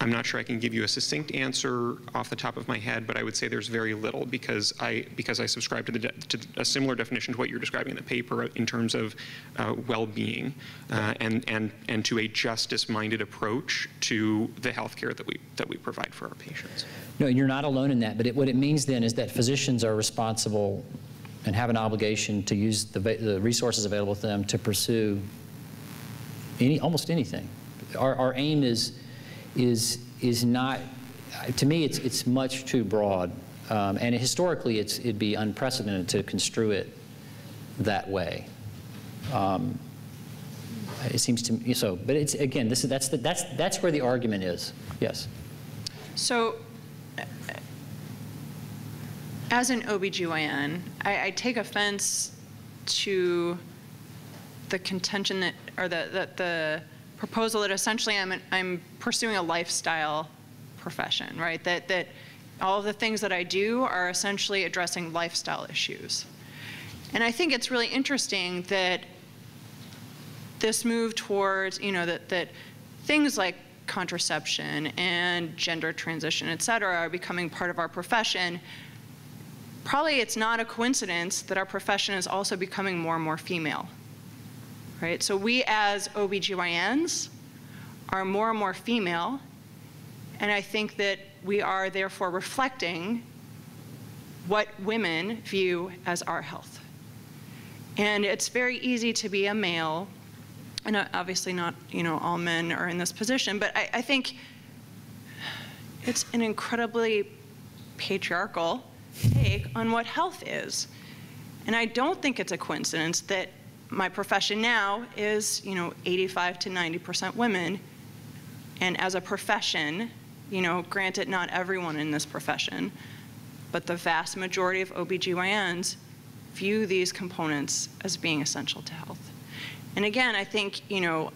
I'm not sure I can give you a succinct answer off the top of my head, but I would say there's very little because I because I subscribe to, the to a similar definition to what you're describing in the paper in terms of uh, well-being uh, and and and to a justice-minded approach to the healthcare that we that we provide for our patients. No, you're not alone in that. But it, what it means then is that physicians are responsible and have an obligation to use the, the resources available to them to pursue any, almost anything. Our, our aim is, is, is not, to me, it's, it's much too broad. Um, and historically, it's, it'd be unprecedented to construe it that way. Um, it seems to me so, but it's again, this is that's the, that's that's where the argument is. Yes. So as an OBGYN, I, I take offense to the contention that, or the, the, the proposal that essentially I'm, I'm pursuing a lifestyle profession, right? That, that all of the things that I do are essentially addressing lifestyle issues. And I think it's really interesting that this move towards, you know, that, that things like contraception and gender transition, et cetera, are becoming part of our profession probably it's not a coincidence that our profession is also becoming more and more female. Right? So we as OBGYNs are more and more female, and I think that we are therefore reflecting what women view as our health. And it's very easy to be a male, and uh, obviously not, you know, all men are in this position, but I, I think it's an incredibly patriarchal take on what health is. And I don't think it's a coincidence that my profession now is, you know, 85 to 90% women. And as a profession, you know, granted not everyone in this profession, but the vast majority of OBGYNs view these components as being essential to health. And again, I think, you know,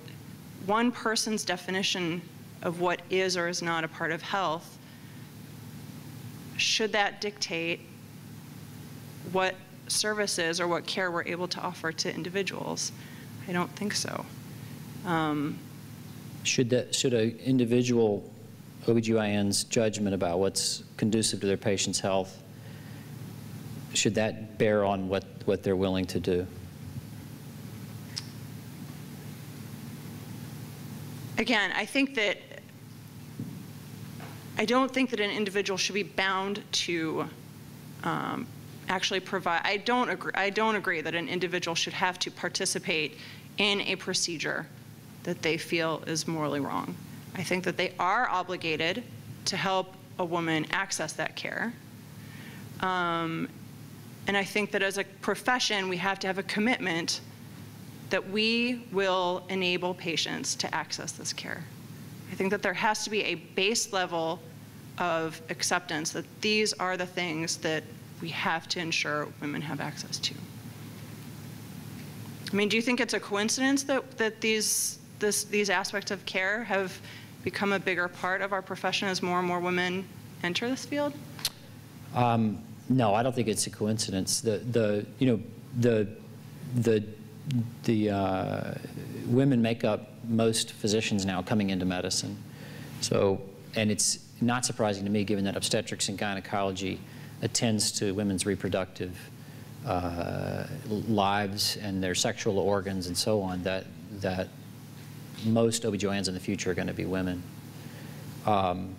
one person's definition of what is or is not a part of health should that dictate what services or what care we're able to offer to individuals? I don't think so. Um, should that should an individual OBGYN's judgment about what's conducive to their patient's health should that bear on what, what they're willing to do? Again, I think that I don't think that an individual should be bound to um, actually provide, I don't agree, I don't agree that an individual should have to participate in a procedure that they feel is morally wrong. I think that they are obligated to help a woman access that care. Um, And I think that as a profession, we have to have a commitment that we will enable patients to access this care. I think that there has to be a base level of acceptance that these are the things that we have to ensure women have access to. I mean, do you think it's a coincidence that, that these, this, these aspects of care have become a bigger part of our profession as more and more women enter this field? Um, No, I don't think it's a coincidence. The, the, you know, the, the, the uh, women make up most physicians now coming into medicine. So, and it's not surprising to me, given that obstetrics and gynecology attends to women's reproductive uh, lives and their sexual organs and so on, that, that most OBGYNs in the future are going to be women. Um,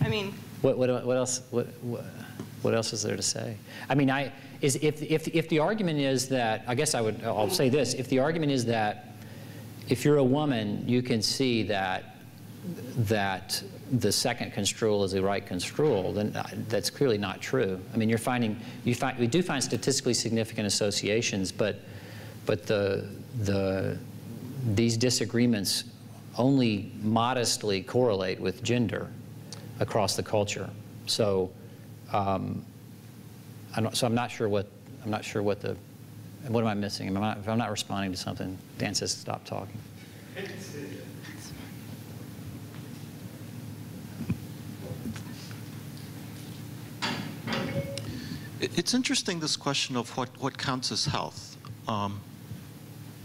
I mean, What, what, what else, what, what what else is there to say? I mean, I, is, if, if, if the argument is that, I guess I would, I'll say this, if the argument is that if you're a woman, you can see that, that the second construal is the right construal, then that's clearly not true. I mean, you're finding, you find, we do find statistically significant associations, but, but the, the, these disagreements only modestly correlate with gender across the culture. So, um, I'm not, so I'm not sure what I'm not sure what the what am I missing? Am I not, if I'm not responding to something, Dan says stop talking. It's interesting, this question of what, what counts as health. Um,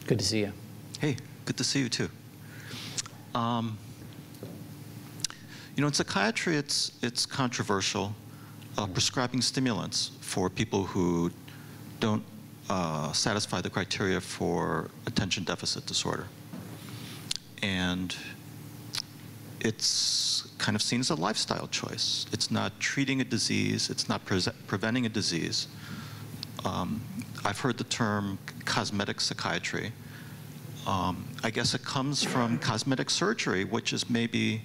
Good to see you. hey, good to see you too. Um, you know, in psychiatry, it's, it's controversial uh, prescribing stimulants for people who don't uh, satisfy the criteria for attention deficit disorder. And it's kind of seen as a lifestyle choice. It's not treating a disease, it's not pre preventing a disease. Um, I've heard the term cosmetic psychiatry. Um, I guess it comes from cosmetic surgery, which is maybe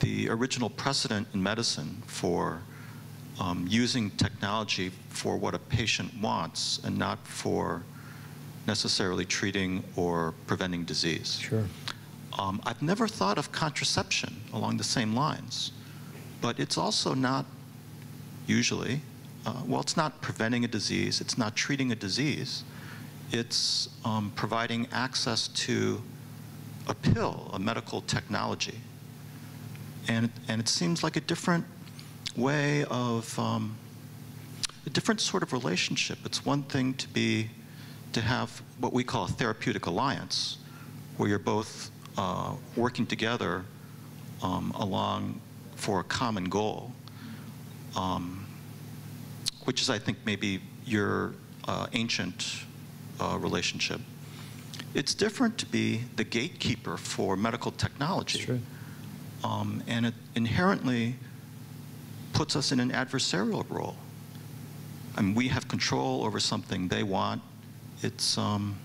the original precedent in medicine for um, using technology for what a patient wants and not for necessarily treating or preventing disease. Sure. Um, I've never thought of contraception along the same lines, but it's also not usually, uh, well, it's not preventing a disease, it's not treating a disease, it's um, providing access to a pill, a medical technology. And, and it seems like a different way of, um, a different sort of relationship. It's one thing to be, to have what we call a therapeutic alliance, where you're both uh, working together um, along for a common goal, um, which is, I think, maybe your uh, ancient uh, relationship. It's different to be the gatekeeper for medical technology. Um, and it inherently puts us in an adversarial role. I mean, we have control over something they want. It's, um,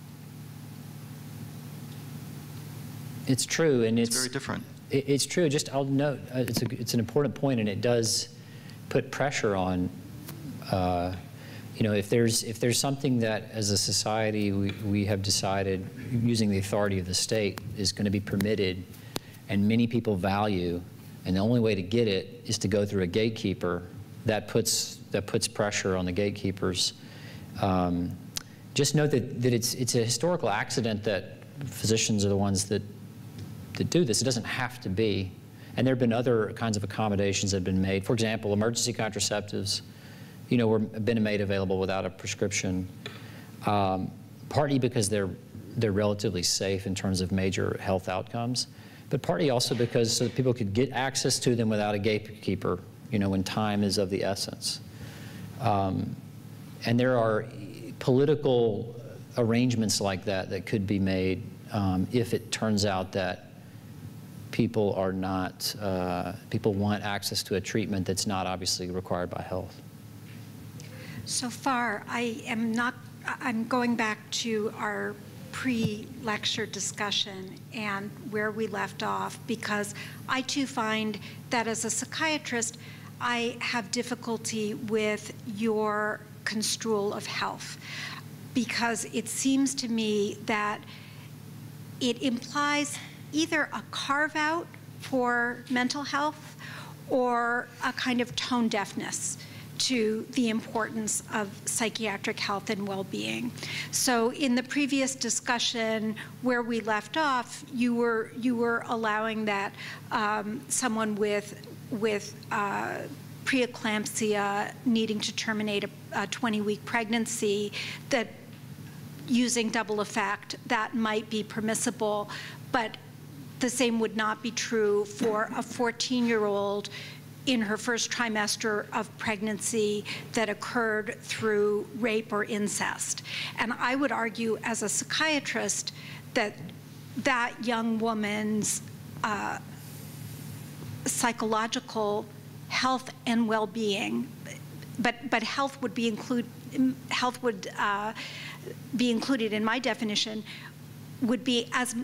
It's true, and it's it's very different. It, it's true. Just I'll note uh, it's a, it's an important point, and it does put pressure on. Uh, you know, if there's if there's something that as a society we, we have decided using the authority of the state is going to be permitted, and many people value, and the only way to get it is to go through a gatekeeper. That puts that puts pressure on the gatekeepers. Um, just note that, that it's it's a historical accident that physicians are the ones that to do this. It doesn't have to be. And there have been other kinds of accommodations that have been made. For example, emergency contraceptives, you know, were been made available without a prescription, um, partly because they're they're relatively safe in terms of major health outcomes, but partly also because so people could get access to them without a gatekeeper. You know, when time is of the essence. Um, and there are, political arrangements like that that could be made um, if it turns out that people are not, uh, people want access to a treatment that's not obviously required by health. So far, I am not, I'm going back to our pre-lecture discussion and where we left off because I too find that as a psychiatrist, I have difficulty with your construal of health because it seems to me that it implies either a carve out for mental health or a kind of tone deafness to the importance of psychiatric health and well-being. So in the previous discussion where we left off, you were you were allowing that um, someone with with uh, preeclampsia needing to terminate a 20-week pregnancy that using double effect that might be permissible, but the same would not be true for a 14-year-old in her first trimester of pregnancy that occurred through rape or incest. And I would argue as a psychiatrist that that young woman's uh, psychological health and well-being, but, but health would be include, health would uh, be included in my definition, would be as,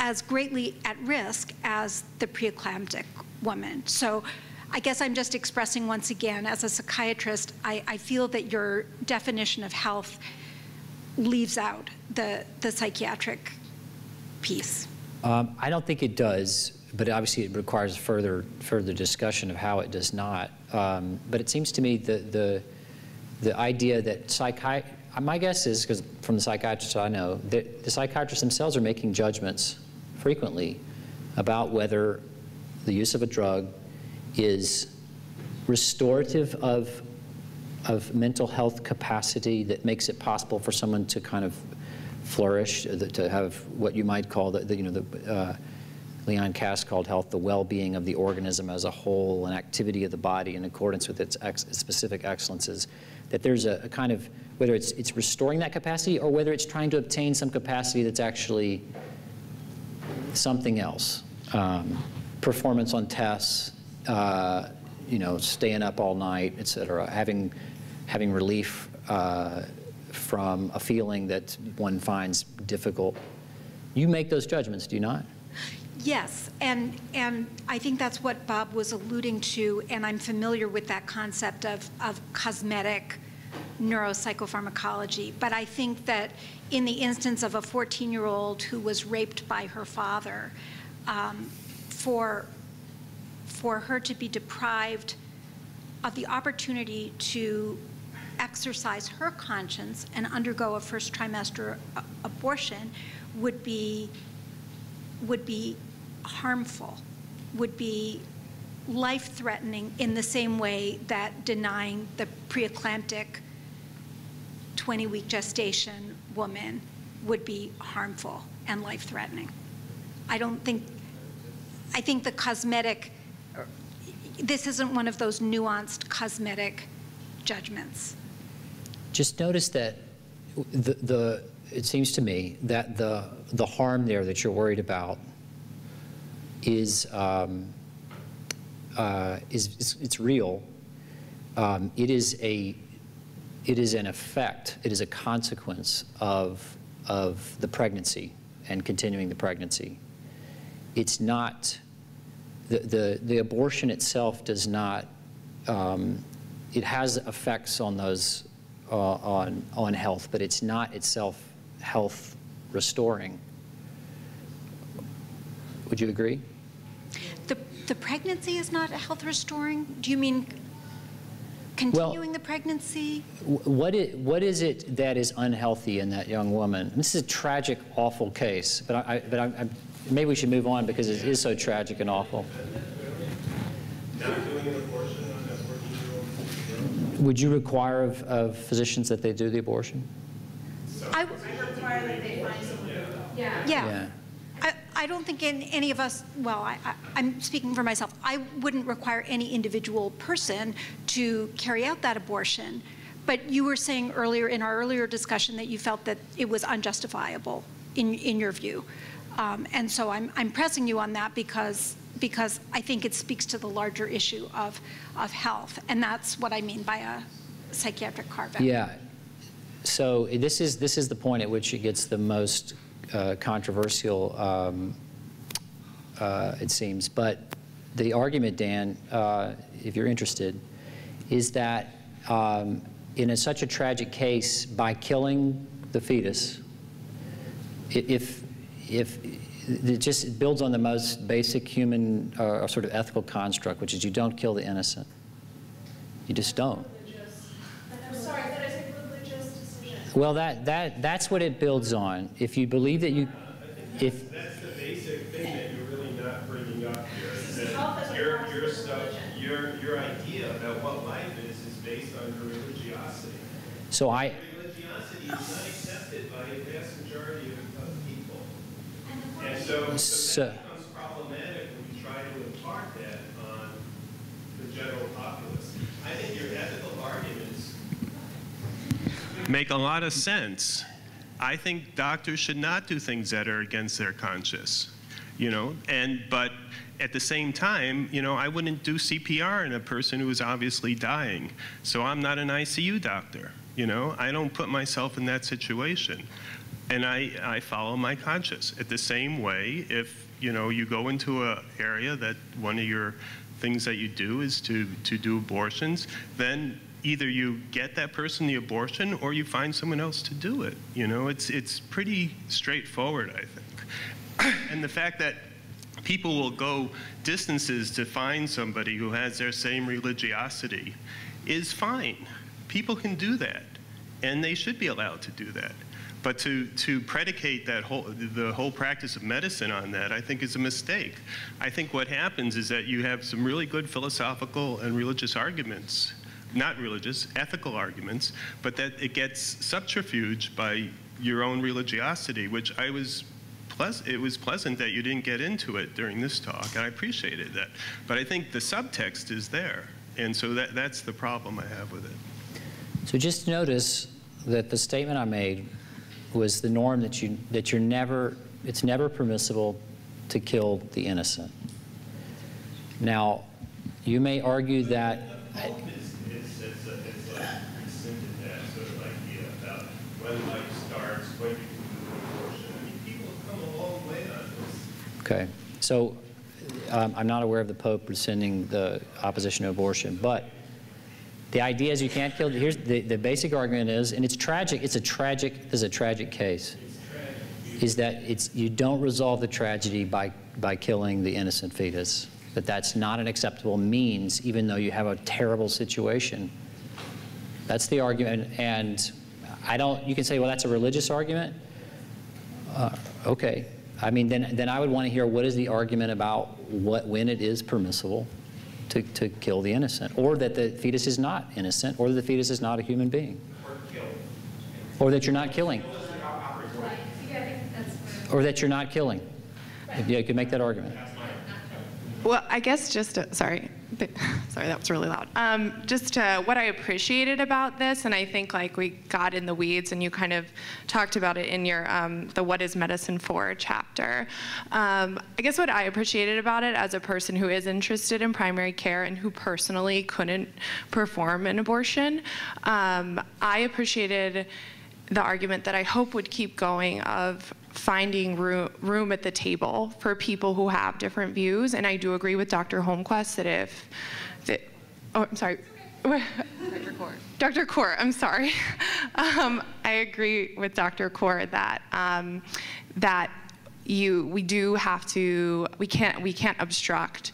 as greatly at risk as the preeclamptic woman. So I guess I'm just expressing once again, as a psychiatrist, I, I feel that your definition of health leaves out the, the psychiatric piece. Um, I don't think it does, but obviously it requires further further discussion of how it does not. Um, but it seems to me the the the idea that psychi my guess is because from the psychiatrists I know that the psychiatrists themselves are making judgments frequently about whether the use of a drug is restorative of, of mental health capacity that makes it possible for someone to kind of flourish, to have what you might call the, the you know, the, uh, Leon Kass called health the well-being of the organism as a whole and activity of the body in accordance with its ex specific excellences. That there's a, a, kind of, whether it's, it's restoring that capacity or whether it's trying to obtain some capacity that's actually something else. Um, performance on tests, uh, you know, staying up all night, et cetera, having, having relief uh, from a feeling that one finds difficult. You make those judgments, do you not? Yes, and, and I think that's what Bob was alluding to, and I'm familiar with that concept of, of cosmetic neuropsychopharmacology. But I think that in the instance of a 14-year-old who was raped by her father, um, for for her to be deprived of the opportunity to exercise her conscience and undergo a first trimester abortion would be would be harmful, would be life-threatening in the same way that denying the preeclamptic 20-week gestation woman would be harmful and life-threatening. I don't think, I think the cosmetic this isn't one of those nuanced cosmetic judgments. Just notice that the, the it seems to me that the, the harm there that you're worried about is, um, uh, is, is, it's real. Um, it is a, it is an effect, it is a consequence of, of the pregnancy and continuing the pregnancy. It's not the, the, the abortion itself does not, um, it has effects on those, uh, on, on health, but it's not itself health restoring. Would you agree? The, the pregnancy is not health restoring? Do you mean continuing well, the pregnancy? What is, what is it that is unhealthy in that young woman? This is a tragic, awful case, but I, but I, I maybe we should move on because it is so tragic and awful. Would you require of, of physicians that they do the abortion? I, require that they find someone. Yeah. Yeah. Don't think in, any of us, well, I, am speaking for myself, I wouldn't require any individual person to carry out that abortion. But you were saying earlier, in our earlier discussion, that you felt that it was unjustifiable in, in your view. Um, And so I'm, I'm pressing you on that because, because I think it speaks to the larger issue of, of health. And that's what I mean by a psychiatric carve-out. Yeah. So this is, this is the point at which it gets the most uh, controversial, um, uh, it seems. But the argument, Dan, uh, if you're interested, is that um, in a, such a tragic case, by killing the fetus, if, if, it just builds on the most basic human uh, sort of ethical construct, which is you don't kill the innocent. You just don't. I'm sorry, that is a religious decision. Well, that, that, that's what it builds on. If you believe that you, if, That's the basic thing that you're really not bringing up here. is that health as a Your, your stuff, your, your idea about what life is, is based on your religiosity. so I, Religiosity is not accepted by a vast majority of, of people. And so, so So- that becomes problematic when you try to impart that on the general populace. I think your ethical arguments make a lot of sense. I think doctors should not do things that are against their conscience, you know, and, but at the same time, you know, I wouldn't do CPR in a person who is obviously dying. So I'm not an ICU doctor, you know, I don't put myself in that situation. And I, I follow my conscience. At the same way, if, you know, you go into a area that one of your things that you do is to, to do abortions, then either you get that person the abortion or you find someone else to do it. You know, it's, it's pretty straightforward, I think. and the fact that people will go distances to find somebody who has their same religiosity is fine. People can do that, and they should be allowed to do that. But to, to predicate that whole, the whole practice of medicine on that, I think is a mistake. I think what happens is that you have some really good philosophical and religious arguments, not religious, ethical arguments, but that it gets subterfuge by your own religiosity, which I was it was pleasant that you didn't get into it during this talk, and I appreciated that. But I think the subtext is there, and so that, that's the problem I have with it. so just notice that the statement I made was the norm that you, that you're never, it's never permissible to kill the innocent. Now, you may argue that, It's, it's, it's, a, it's like rescinded that sort of idea about life starts, when you do abortion. I mean, people have come a long way on this. okay, so um, I'm not aware of the Pope rescinding the opposition to abortion, but the idea is you can't kill, here's, the, the basic argument is, and it's tragic, it's a tragic, this is a tragic case, is that it's, you don't resolve the tragedy by, by killing the innocent fetus. That that's not an acceptable means, even though you have a terrible situation. That's the argument, and I don't, you can say, well, that's a religious argument. Uh, Okay, I mean, then, then I would want to hear what is the argument about what, when it is permissible to, to kill the innocent, or that the fetus is not innocent, or that the fetus is not a human being. Or that you're not killing. Or that you're not killing. Yeah, you could make that argument. Well, I guess just to, sorry, but- sorry, that was really loud. Um, just to, what I appreciated about this, and I think like we got in the weeds, and you kind of talked about it in your um, the "What Is Medicine For" chapter. Um, I guess what I appreciated about it as a person who is interested in primary care and who personally couldn't perform an abortion, um, I appreciated the argument that I hope would keep going of finding room, room at the table for people who have different views. And I do agree with Dr. Holmquist that if, that, oh, I'm sorry. Dr. Kaur. Dr. Kaur, I'm sorry. Um, I agree with Dr. Kaur that, um, that you, we do have to, we can't, we can't obstruct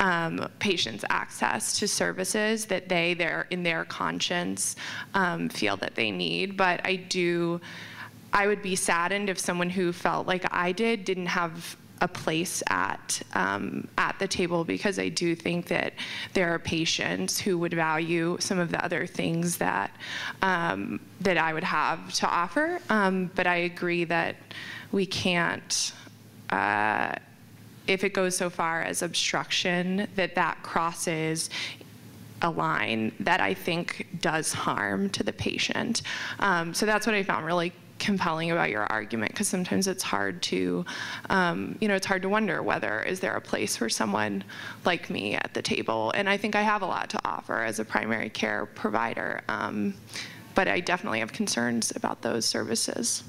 um, patients' access to services that they, their, in their conscience, um, feel that they need. But I do, I would be saddened if someone who felt like I did didn't have a place at um, at the table because I do think that there are patients who would value some of the other things that um, that I would have to offer. Um, but I agree that we can't. Uh, if it goes so far as obstruction, that that crosses a line that I think does harm to the patient. Um, so that's what I found really compelling about your argument because sometimes it's hard to um, you know it's hard to wonder whether is there a place for someone like me at the table? And i think i have a lot to offer as a primary care provider um, but i definitely have concerns about those services.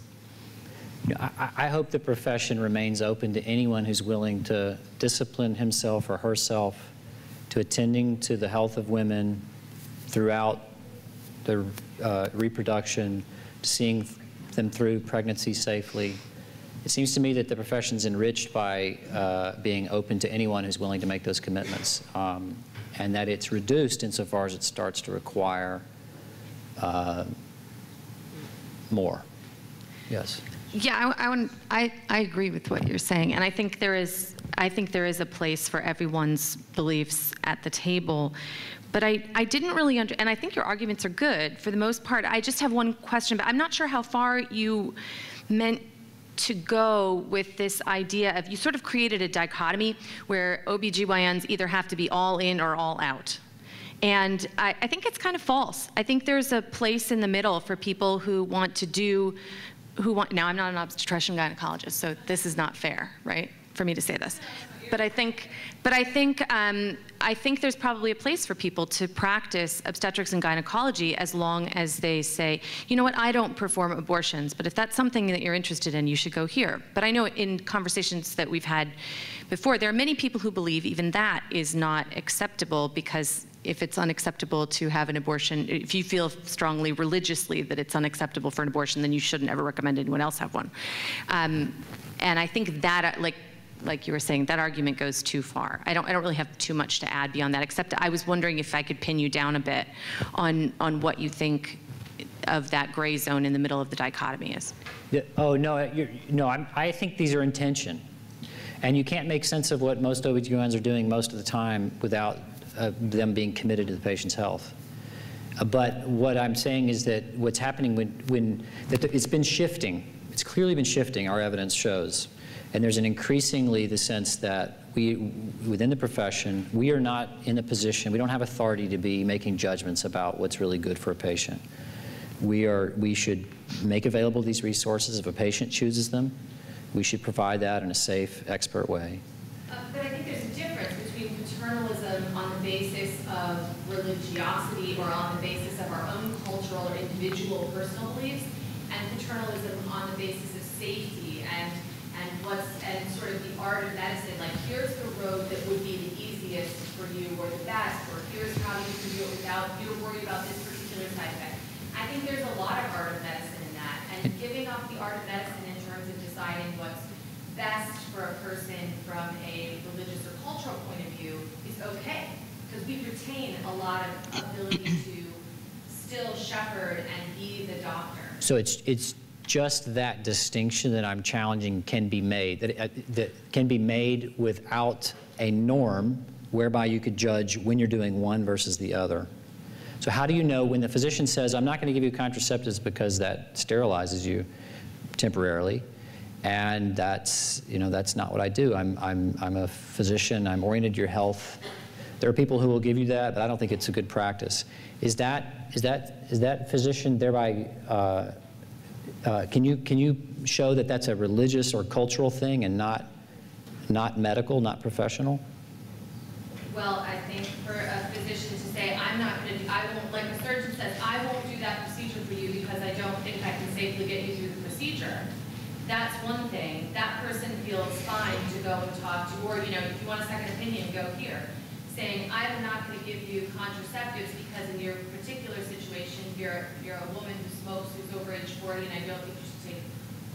I, I hope the profession remains open to anyone who's willing to discipline himself or herself to attending to the health of women throughout their uh, reproduction, seeing them through pregnancy safely. It seems to me that the profession's enriched by uh, being open to anyone who's willing to make those commitments, um, and that it's reduced insofar as it starts to require uh, more. Yes. Yeah, I, I, I, I agree with what you're saying, and I think there is, I think there is a place for everyone's beliefs at the table. But I, I didn't really under, and I think your arguments are good for the most part. I just have one question, but I'm not sure how far you meant to go with this idea of, you sort of created a dichotomy where OBGYNs either have to be all in or all out. And I, I think it's kind of false. I think there's a place in the middle for people who want to do, who want, now I'm not an obstetrician gynecologist, so this is not fair, right, for me to say this. But I think, but I think, um, I think there's probably a place for people to practice obstetrics and gynecology as long as they say, you know what, I don't perform abortions, but if that's something that you're interested in, you should go here. But I know in conversations that we've had before, there are many people who believe even that is not acceptable because if it's unacceptable to have an abortion, if you feel strongly religiously that it's unacceptable for an abortion, then you shouldn't ever recommend anyone else have one. Um, and I think that, like, like you were saying, that argument goes too far. I don't, I don't really have too much to add beyond that, except I was wondering if I could pin you down a bit on, on what you think of that gray zone in the middle of the dichotomy is. Yeah, Oh, no, you're, no, I'm, I think these are intention. And you can't make sense of what most OBGYNs are doing most of the time without uh, them being committed to the patient's health. Uh, But what I'm saying is that what's happening when, when that it's been shifting. It's clearly been shifting, our evidence shows. And there's an increasingly the sense that we, within the profession, we are not in a position, we don't have authority to be making judgments about what's really good for a patient. We are, we should make available these resources if a patient chooses them. We should provide that in a safe, expert way. Uh, But I think there's a difference between paternalism on the basis of religiosity or on the basis of our own cultural or individual personal beliefs, and paternalism on the basis of safety and, what's, and sort of the art of medicine, like here's the road that would be the easiest for you or the best, or here's how you can do it without, you don't worry about this particular side effect. I think there's a lot of art of medicine in that, and giving up the art of medicine in terms of deciding what's best for a person from a religious or cultural point of view is okay, because we retain a lot of ability to still shepherd and be the doctor. So it's, it's just that distinction that I'm challenging can be made, that, uh, that can be made without a norm whereby you could judge when you're doing one versus the other. So how do you know when the physician says, I'm not going to give you contraceptives because that sterilizes you temporarily, and that's, you know, that's not what I do. I'm, I'm, I'm a physician, I'm oriented to your health. There are people who will give you that, but I don't think it's a good practice. Is that, is that, is that physician thereby, uh, uh, can you, can you show that that's a religious or cultural thing and not, not medical, not professional? Well, I think for a physician to say, I'm not going to I won't, like a surgeon says, I won't do that procedure for you because I don't think I can safely get you through the procedure. That's one thing. That person feels fine to go and talk to, or, you know, if you want a second opinion, go here. Saying, I'm not going to give you contraceptives because in your particular situation, you're, you're a woman who smokes, who's over age 40, and I don't think you should take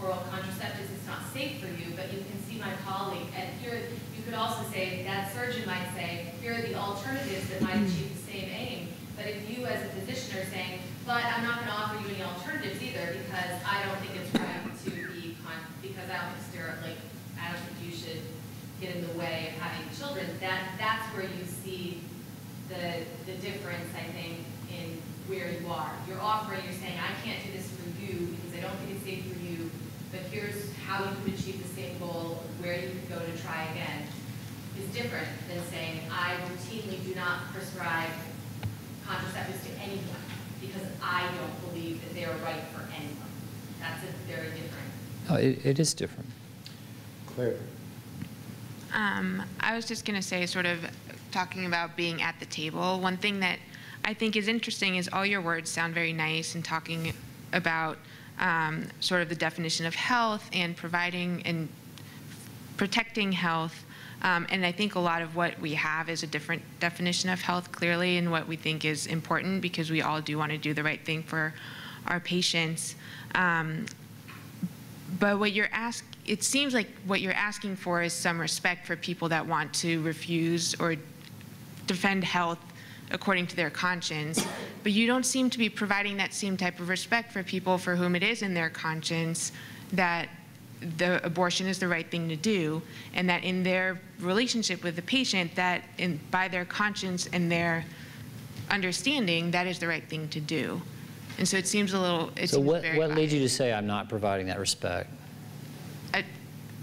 oral contraceptives. It's not safe for you, but you can see my colleague. And here, you could also say, that surgeon might say, here are the alternatives that might achieve the same aim. But if you as a physician are saying, but I'm not going to offer you any alternatives either because I don't think it's right to be, because I don't think steroid, like, I don't think you should get in the way of having children, that, that's where you see the, the difference, I think, in where you are. You're offering, you're saying, I can't do this for you because I don't think it's safe for you, but here's how you could achieve the same goal, where you could go to try again, is different than saying, I routinely do not prescribe contraceptives to anyone because I don't believe that they are right for anyone. That's a very different. Oh, it, it is different. Claire. Um, I was just going to say, sort of talking about being at the table, one thing that I think is interesting is all your words sound very nice and talking about um, sort of the definition of health and providing and protecting health. Um, and I think a lot of what we have is a different definition of health, clearly, and what we think is important because we all do want to do the right thing for our patients. Um, but what you're ask, it seems like what you're asking for is some respect for people that want to refuse or defend health according to their conscience. But you don't seem to be providing that same type of respect for people for whom it is in their conscience that the abortion is the right thing to do, and that in their relationship with the patient, that in, by their conscience and their understanding, that is the right thing to do. And so it seems a little, it So what, what leads you to say I'm not providing that respect?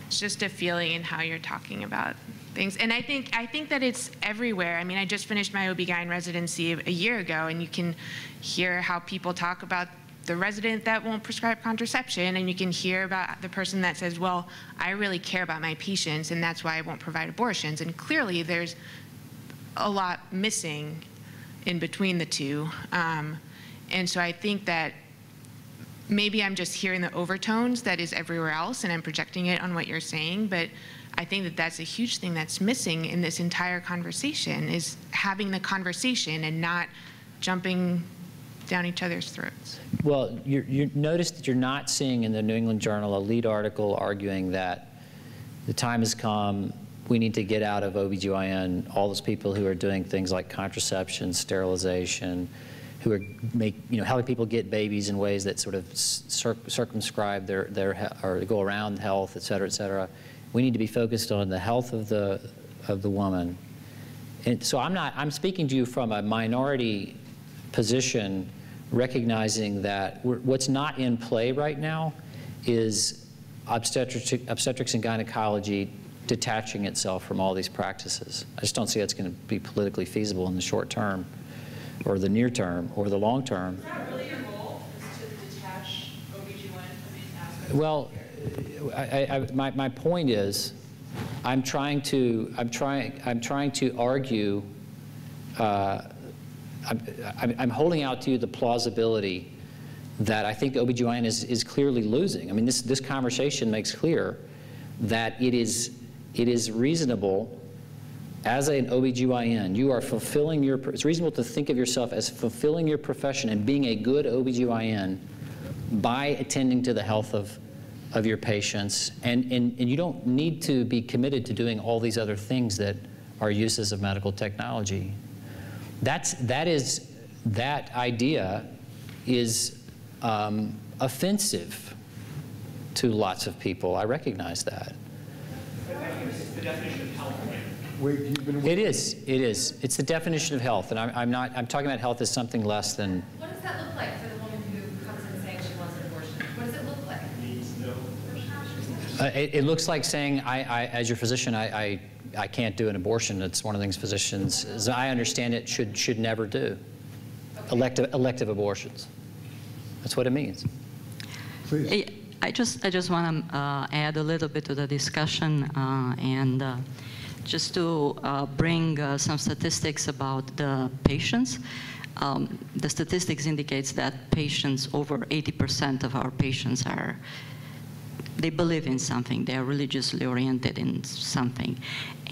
It's just a feeling in how you're talking about things. And I think I think that it's everywhere. I mean, I just finished my OB-GYN residency a year ago, and you can hear how people talk about the resident that won't prescribe contraception, and you can hear about the person that says, well, I really care about my patients, and that's why I won't provide abortions. And clearly, there's a lot missing in between the two. Um, and so I think that maybe I'm just hearing the overtones that is everywhere else and I'm projecting it on what you're saying, but I think that that's a huge thing that's missing in this entire conversation is having the conversation and not jumping down each other's throats. Well, you you notice that you're not seeing in the New England Journal a lead article arguing that the time has come, we need to get out of OBGYN all those people who are doing things like contraception, sterilization, who are make, you know, helping people get babies in ways that sort of cir circumscribe their, their, or go around health, et cetera, et cetera. We need to be focused on the health of the, of the woman. And so I'm not, I'm speaking to you from a minority position, recognizing that what's not in play right now is obstetrics, obstetrics and gynecology detaching itself from all these practices. I just don't see that's going to be politically feasible in the short term, or the near term, or the long term. Is that really your goal, is to detach OBGYN from these aspects? Well, I, I, my, my point is, I'm trying to, I'm trying, I'm trying to argue, uh, I'm, I'm- I'm holding out to you the plausibility that I think OBGYN is, is clearly losing. I mean, this, this conversation makes clear that it is, it is reasonable as an OBGYN, you are fulfilling your, it's reasonable to think of yourself as fulfilling your profession and being a good OBGYN by attending to the health of, of your patients. And, and, and you don't need to be committed to doing all these other things that are uses of medical technology. That's, that is, that idea is um, offensive to lots of people. I recognize that. Wait, you've been. It is, it is. It's the definition of health, and I'm, I'm not, I'm talking about health as something less than, What does that look like for the woman who comes in saying she wants an abortion? What does it look like? Uh, it, it looks like saying, I, I, as your physician, I, I, I can't do an abortion. It's one of the things physicians, as I understand it, should, should never do. Elective, elective abortions. That's what it means. Please. I- I just, I just want to add a little bit to the discussion uh, and uh, just to uh, bring uh, some statistics about the patients. Um, The statistics indicates that patients, over 80% of our patients are, they believe in something, they are religiously oriented in something.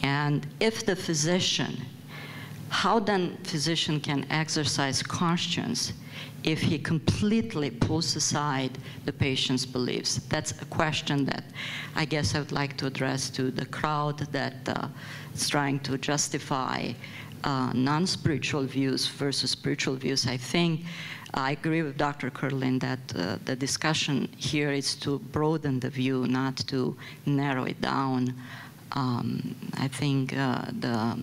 And if the physician, how then physician can exercise conscience if he completely pulls aside the patient's beliefs? That's a question that I guess I would like to address to the crowd that uh, is trying to justify uh, non-spiritual views versus spiritual views. I think I agree with Dr. Curlin that uh, the discussion here is to broaden the view, not to narrow it down. Um, I think uh, the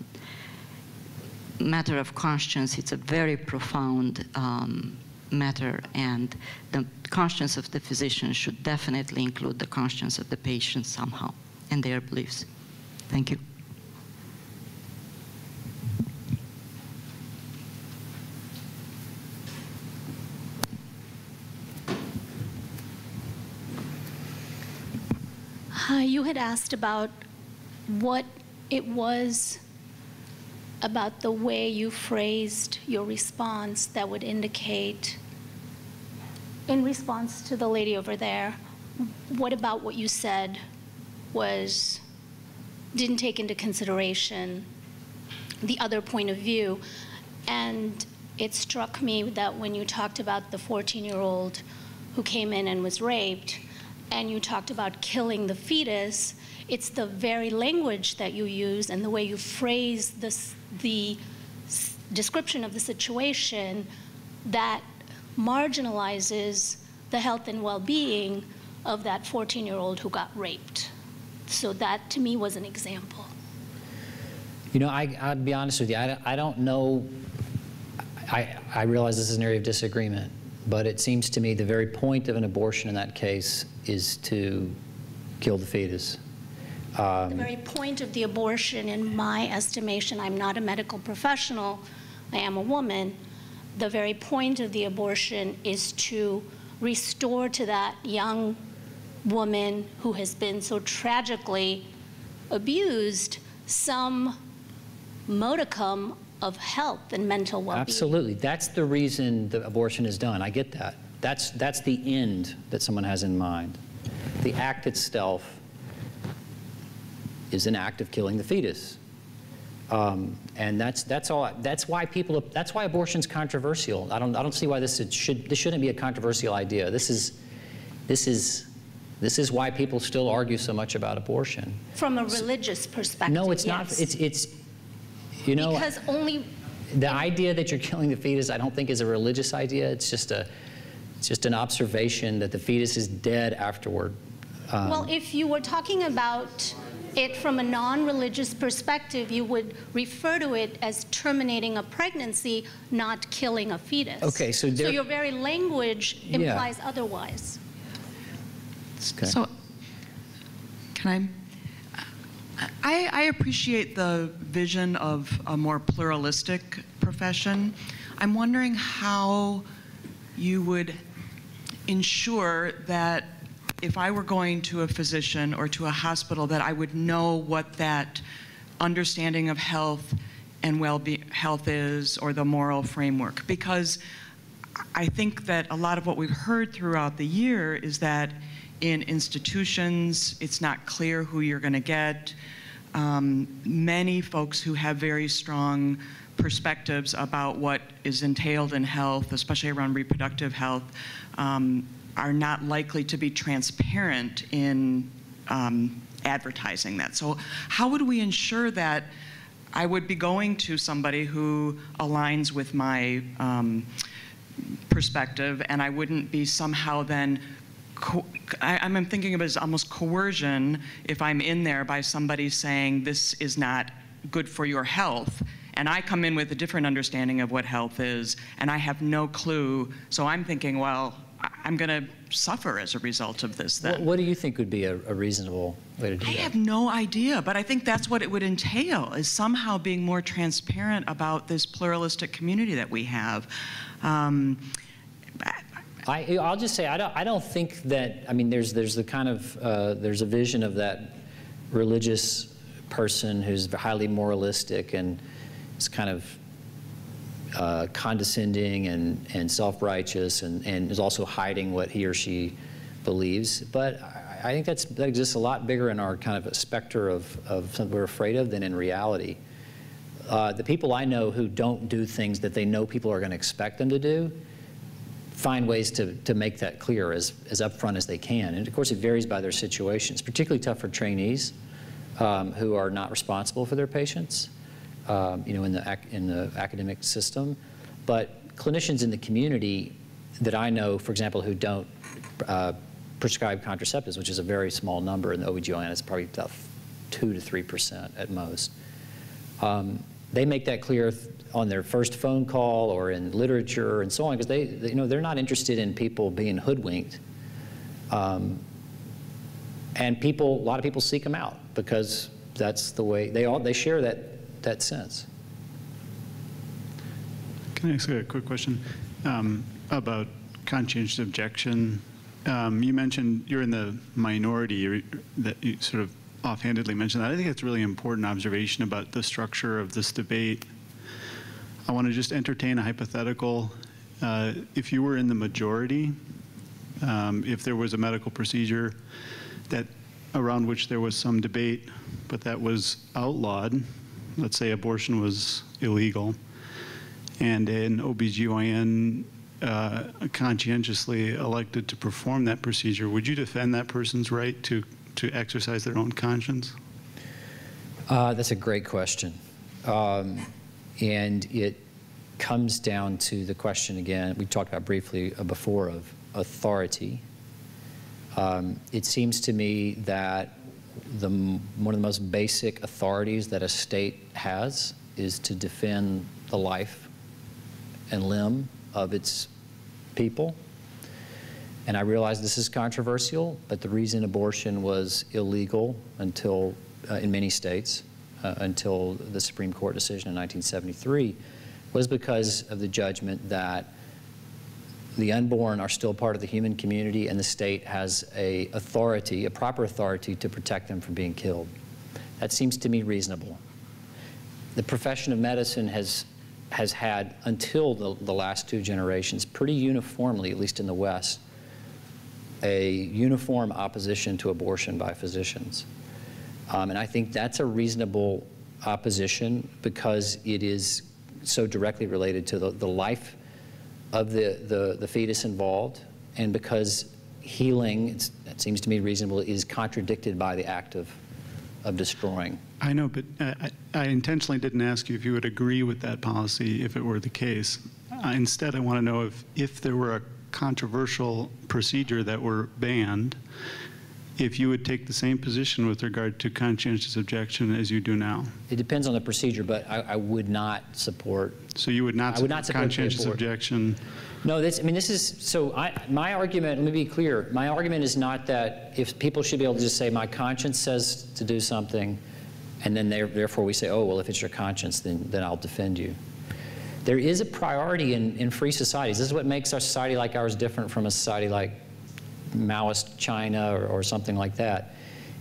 matter of conscience, it's a very profound um, matter and the conscience of the physician should definitely include the conscience of the patient somehow and their beliefs. Thank you. Hi, you had asked about what it was about the way you phrased your response that would indicate in response to the lady over there, what about what you said was, didn't take into consideration the other point of view? And it struck me that when you talked about the 14 year old who came in and was raped, and you talked about killing the fetus, it's the very language that you use and the way you phrase this, the description of the situation that marginalizes the health and well being of that 14 year old who got raped. So, that to me was an example. You know, I, I'll be honest with you, I, don't- I don't know, I, I realize this is an area of disagreement, but it seems to me the very point of an abortion in that case is to kill the fetus. Um, the very point of the abortion, in my estimation, I'm not a medical professional, I am a woman. The very point of the abortion is to restore to that young woman who has been so tragically abused some modicum of health and mental well being. Absolutely. That's the reason the abortion is done. I get that. That's, that's the end that someone has in mind. The act itself is an act of killing the fetus. Um, and that's, that's all, that's why people, that's why abortion's controversial. I don't, I don't see why this should, this shouldn't be a controversial idea. This is, this is, this is why people still argue so much about abortion. From a religious perspective. No, it's yes. not, it's, it's, you know. Because only The idea that you're killing the fetus, I don't think is a religious idea. It's just a, it's just an observation that the fetus is dead afterward. Um, Well, if you were talking about it from a non-religious perspective, you would refer to it as terminating a pregnancy, not killing a fetus. Okay, so there- your very language Yeah. implies otherwise. Okay. So, can I? I, I appreciate the vision of a more pluralistic profession. I'm wondering how you would ensure that if I were going to a physician or to a hospital, that I would know what that understanding of health and well-being health is, or the moral framework, because I think that a lot of what we've heard throughout the year is that in institutions, it's not clear who you're going to get. Um, many folks who have very strong perspectives about what is entailed in health, especially around reproductive health, um, are not likely to be transparent in um, advertising that. So, how would we ensure that I would be going to somebody who aligns with my um, perspective, and I wouldn't be somehow then. I, I'm thinking of it as almost coercion if I'm in there by somebody saying this is not good for your health, and I come in with a different understanding of what health is, and I have no clue. So I'm thinking, well, I'm going to suffer as a result of this. Then what, what do you think would be a, a reasonable way to do it? I that? have no idea, but I think that's what it would entail is somehow being more transparent about this pluralistic community that we have. Um, I, I'll just say I don't, I don't think that I mean there's there's the kind of uh, there's a vision of that religious person who's highly moralistic and is kind of uh, condescending and, and self-righteous and, and is also hiding what he or she believes. But I, think that's, that exists a lot bigger in our kind of a specter of, of something we're afraid of than in reality. Uh, the people I know who don't do things that they know people are going to expect them to do find ways to, to make that clear as, as upfront as they can. And of course, it varies by their situations, particularly tough for trainees um, who are not responsible for their patients, um, you know, in the, in the academic system. But clinicians in the community that I know, for example, who don't uh, prescribe contraceptives, which is a very small number in the OBGYN, it's probably about 2 to 3% at most. Um, they make that clear on their first phone call or in literature and so on, because they, they- you know, they're not interested in people being hoodwinked. Um, and people, a lot of people seek them out because that's the way they all they share that that sense. Can I ask a quick question um, about conscientious objection um, you mentioned you're in the minority, that you sort of offhandedly mentioned that. I think it's a really important observation about the structure of this debate. I want to just entertain a hypothetical. Uh, If you were in the majority, um, if there was a medical procedure that, around which there was some debate, but that was outlawed, let's say abortion was illegal, and an OBGYN uh, conscientiously elected to perform that procedure, would you defend that person's right to, to exercise their own conscience? Uh, that's a great question. Um, and it comes down to the question again, we talked about briefly uh, before of authority. Um, it seems to me that the, one of the most basic authorities that a state has is to defend the life and limb of its people. And I realize this is controversial, but the reason abortion was illegal until, uh, in many states, uh, until the Supreme Court decision in 1973, was because of the judgment that the unborn are still part of the human community and the state has a authority, a proper authority to protect them from being killed. That seems to me reasonable. The profession of medicine has, has had, until the, the last two generations, pretty uniformly, at least in the West, a uniform opposition to abortion by physicians. Um, and I think that's a reasonable opposition because it is so directly related to the, the life of the, the, the fetus involved, and because healing, it seems to me reasonable, is contradicted by the act of, of destroying. I know, but uh, I, I intentionally didn't ask you if you would agree with that policy if it were the case. Uh, instead, I want to know if, if there were a controversial procedure that were banned, if you would take the same position with regard to conscientious objection as you do now. It depends on the procedure, but I, I would not support. So you would not I would not support conscientious objection? No, this, I mean, this is, so I, my argument, let me be clear, my argument is not that if people should be able to just say, my conscience says to do something, and then therefore we say, oh, well, if it's your conscience, then, then I'll defend you. There is a priority in, in free societies. This is what makes our society like ours different from a society like Maoist China or, or something like that.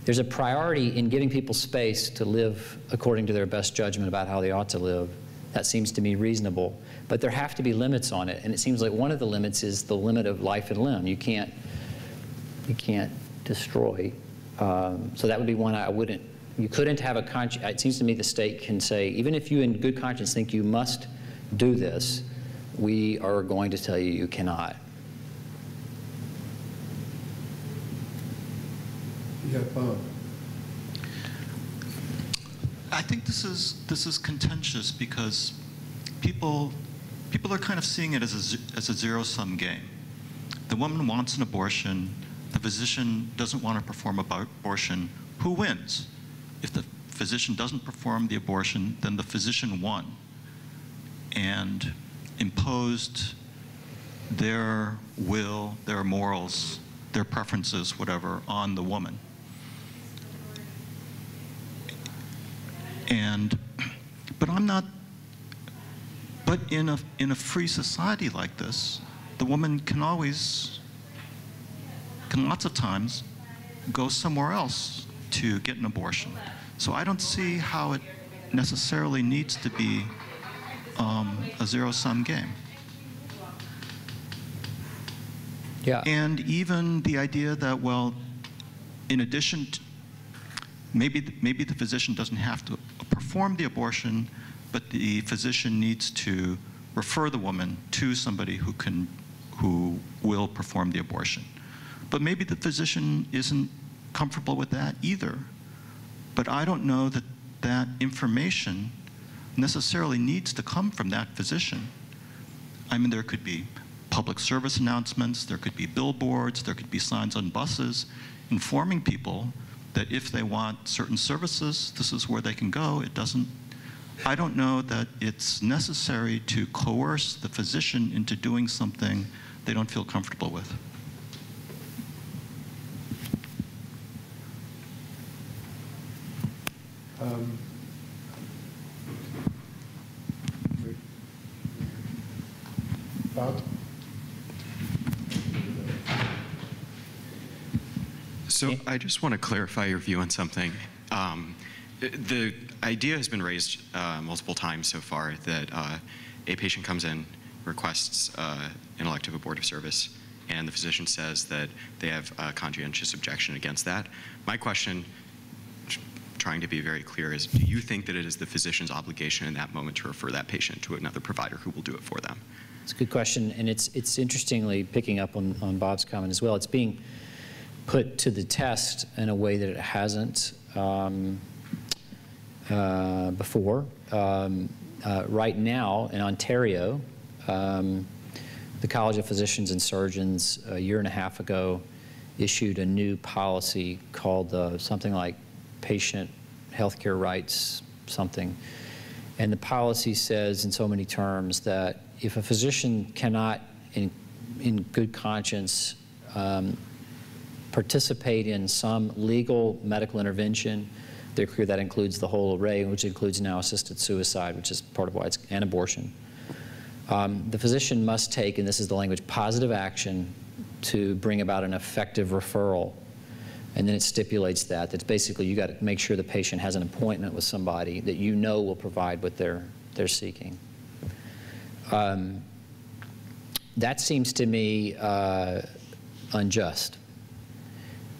There's a priority in giving people space to live according to their best judgment about how they ought to live. That seems to me reasonable. But there have to be limits on it. And it seems like one of the limits is the limit of life and limb. You can't, you can't destroy. Um, so that would be one I wouldn't, you couldn't have a conscience. It seems to me the state can say, even if you in good conscience think you must do this, we are going to tell you you cannot. Bob. I think this is this is contentious because people people are kind of seeing it as a as a zero sum game. The woman wants an abortion. The physician doesn't want to perform abo- abortion. Who wins? If the physician doesn't perform the abortion, then the physician won and imposed their will, their morals, their preferences, whatever, on the woman. And, but I'm not, but in a, in a free society like this, the woman can always, can lots of times go somewhere else to get an abortion. So I don't see how it necessarily needs to be um, a zero-sum game. Yeah. And even the idea that, well, in addition, to, maybe the, maybe the physician doesn't have to perform the abortion, but the physician needs to refer the woman to somebody who can, who will perform the abortion. But maybe the physician isn't comfortable with that either. But I don't know that that information necessarily needs to come from that physician. I mean, there could be public service announcements, there could be billboards, there could be signs on buses informing people that if they want certain services, this is where they can go. It doesn't, I don't know that it's necessary to coerce the physician into doing something they don't feel comfortable with. Um, Bob? So I just want to clarify your view on something. Um, the idea has been raised uh, multiple times so far that uh, a patient comes in, requests uh, an elective abortive service, and the physician says that they have a conscientious objection against that. My question, trying to be very clear, is do you think that it is the physician's obligation in that moment to refer that patient to another provider who will do it for them? It's a good question, and it's, it's interestingly picking up on, on Bob's comment as well. It's being put to the test in a way that it hasn't um, uh, before. Um, uh, right now in Ontario, um, the College of Physicians and Surgeons a year and a half ago issued a new policy called uh, something like patient healthcare rights something. And the policy says in so many terms that if a physician cannot, in, in good conscience, um, participate in some legal medical intervention, they're clear that includes the whole array, which includes now assisted suicide, which is part of why it's an abortion. Um, the physician must take, and this is the language, positive action to bring about an effective referral. And then it stipulates that. That's basically you got to make sure the patient has an appointment with somebody that you know will provide what they're, they're seeking. Um, that seems to me uh, unjust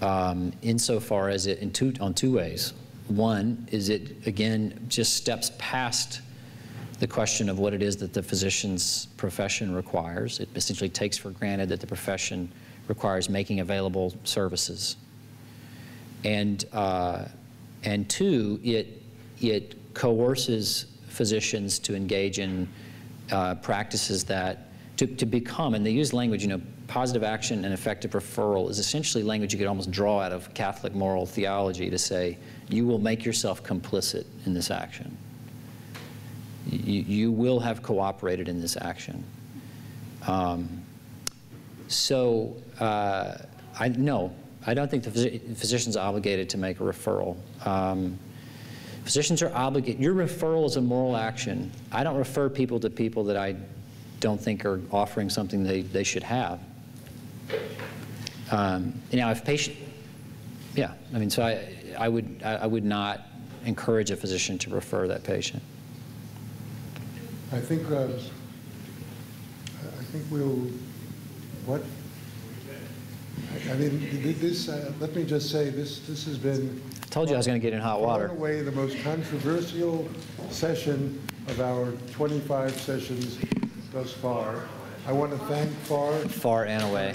um, insofar as it, in two, on two ways. One is it, again, just steps past the question of what it is that the physician's profession requires. It essentially takes for granted that the profession requires making available services. And, uh, and two, it, it coerces physicians to engage in uh, practices that, to, to become, and they use language, you know, positive action and effective referral is essentially language you could almost draw out of Catholic moral theology to say, you will make yourself complicit in this action. You, you will have cooperated in this action. Um, so, uh, I no, I don't think the phys physician's obligated to make a referral. Um, physicians are obligated. Your referral is a moral action. I don't refer people to people that I don't think are offering something they, they should have. Um, now, if patient, yeah, I mean, so I, I would, I, I would not encourage a physician to refer that patient. I think, uh, I think we'll, what? I mean, this, uh, let me just say, this, this has been. Told you I was going to get in hot water. Away the most controversial session of our 25 sessions thus far. I want to thank Farr. Far and away.